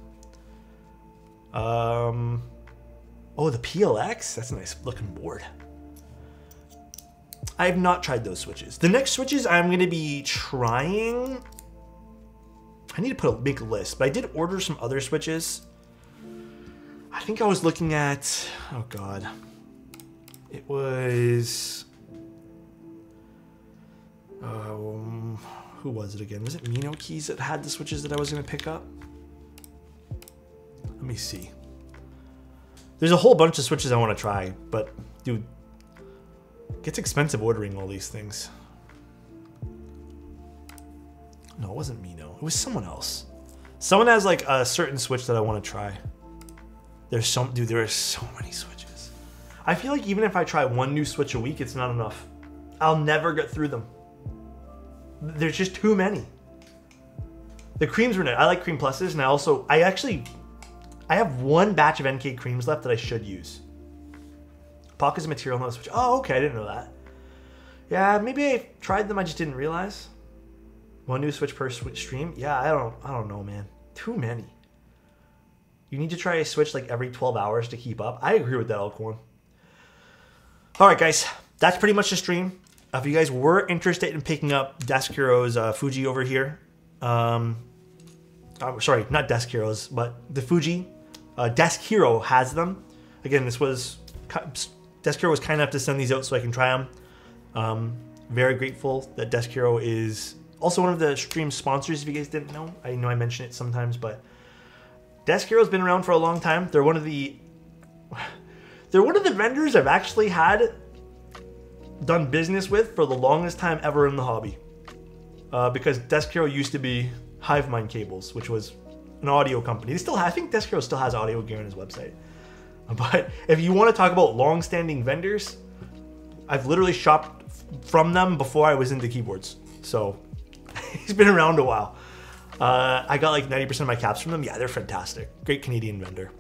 Um Oh, the PLX? That's a nice looking board. I have not tried those switches. The next switches I'm going to be trying. I need to put a a list, but I did order some other switches. I think I was looking at, oh God, it was, um, who was it again? Was it Mino Keys that had the switches that I was going to pick up? Let me see. There's a whole bunch of switches I want to try, but dude, it gets expensive ordering all these things. No, it wasn't Mino. It was someone else. Someone has like a certain switch that I want to try. There's so dude, there are so many switches. I feel like even if I try one new switch a week, it's not enough. I'll never get through them. There's just too many. The creams were nice. I like cream pluses, and I also I actually I have one batch of NK creams left that I should use. POK is a material on the switch. Oh, okay, I didn't know that. Yeah, maybe I tried them, I just didn't realize. One new switch per switch stream. Yeah, I don't I don't know, man. Too many. You need to try a switch like every 12 hours to keep up. I agree with that, Elkhorn. All right, guys, that's pretty much the stream. If you guys were interested in picking up Desk Heroes uh, Fuji over here, um, uh, sorry, not Desk Heroes, but the Fuji uh, Desk Hero has them. Again, this was Desk Hero was kind enough to send these out so I can try them. Um, very grateful that Desk Hero is also one of the stream sponsors. If you guys didn't know, I know I mention it sometimes, but Desk Hero's been around for a long time. They're one of the they're one of the vendors I've actually had done business with for the longest time ever in the hobby. Uh, because Desk Hero used to be Hivemind Cables, which was an audio company. They still have, I think Desk Hero still has audio gear on his website. But if you want to talk about long-standing vendors, I've literally shopped from them before I was into keyboards. So he's been around a while. Uh, I got like 90% of my caps from them. Yeah, they're fantastic. Great Canadian vendor.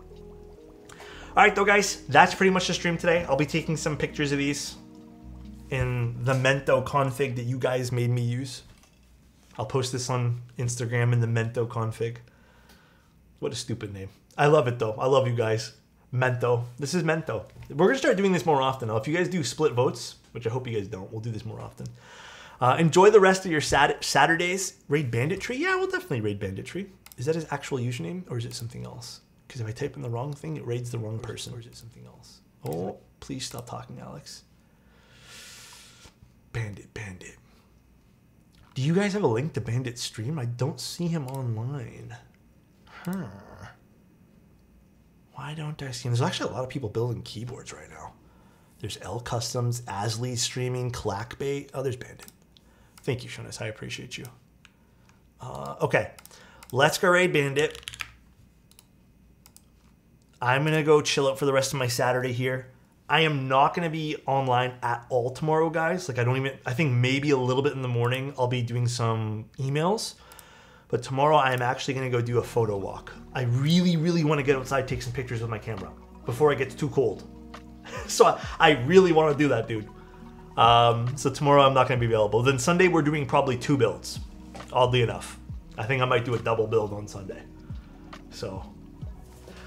All right, though, guys, that's pretty much the stream today. I'll be taking some pictures of these in the Mento config that you guys made me use. I'll post this on Instagram in the Mento config. What a stupid name. I love it, though. I love you guys. Mento. This is Mento. We're going to start doing this more often. Now, if you guys do split votes, which I hope you guys don't, we'll do this more often. Uh, enjoy the rest of your sat- Saturdays. Raid Banditry? Yeah, we'll definitely raid Banditry. Is that his actual username or is it something else? Because if I type in the wrong thing, it raids the wrong person. Or is it something else? Oh, please stop talking, Alex. Bandit, Bandit. Do you guys have a link to Bandit stream? I don't see him online. Huh. Why don't I see him? There's actually a lot of people building keyboards right now. There's L Customs, Asley streaming, Clackbait. Oh, there's Bandit. Thank you, Shonas. I appreciate you. Uh, okay, let's go raid Bandit. I'm gonna go chill out for the rest of my Saturday here. I am not gonna be online at all tomorrow, guys. Like I don't even. I think maybe a little bit in the morning. I'll be doing some emails. But tomorrow I am actually gonna go do a photo walk. I really, really want to get outside, take some pictures with my camera before it gets too cold. so I, I really want to do that, dude. Um, so tomorrow I'm not gonna be available. Then Sunday we're doing probably two builds. Oddly enough, I think I might do a double build on Sunday. So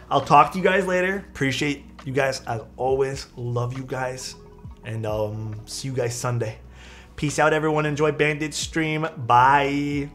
I'll talk to you guys later. Appreciate you guys as always. Love you guys. And um, see you guys Sunday. Peace out, everyone. Enjoy Bandit stream. Bye.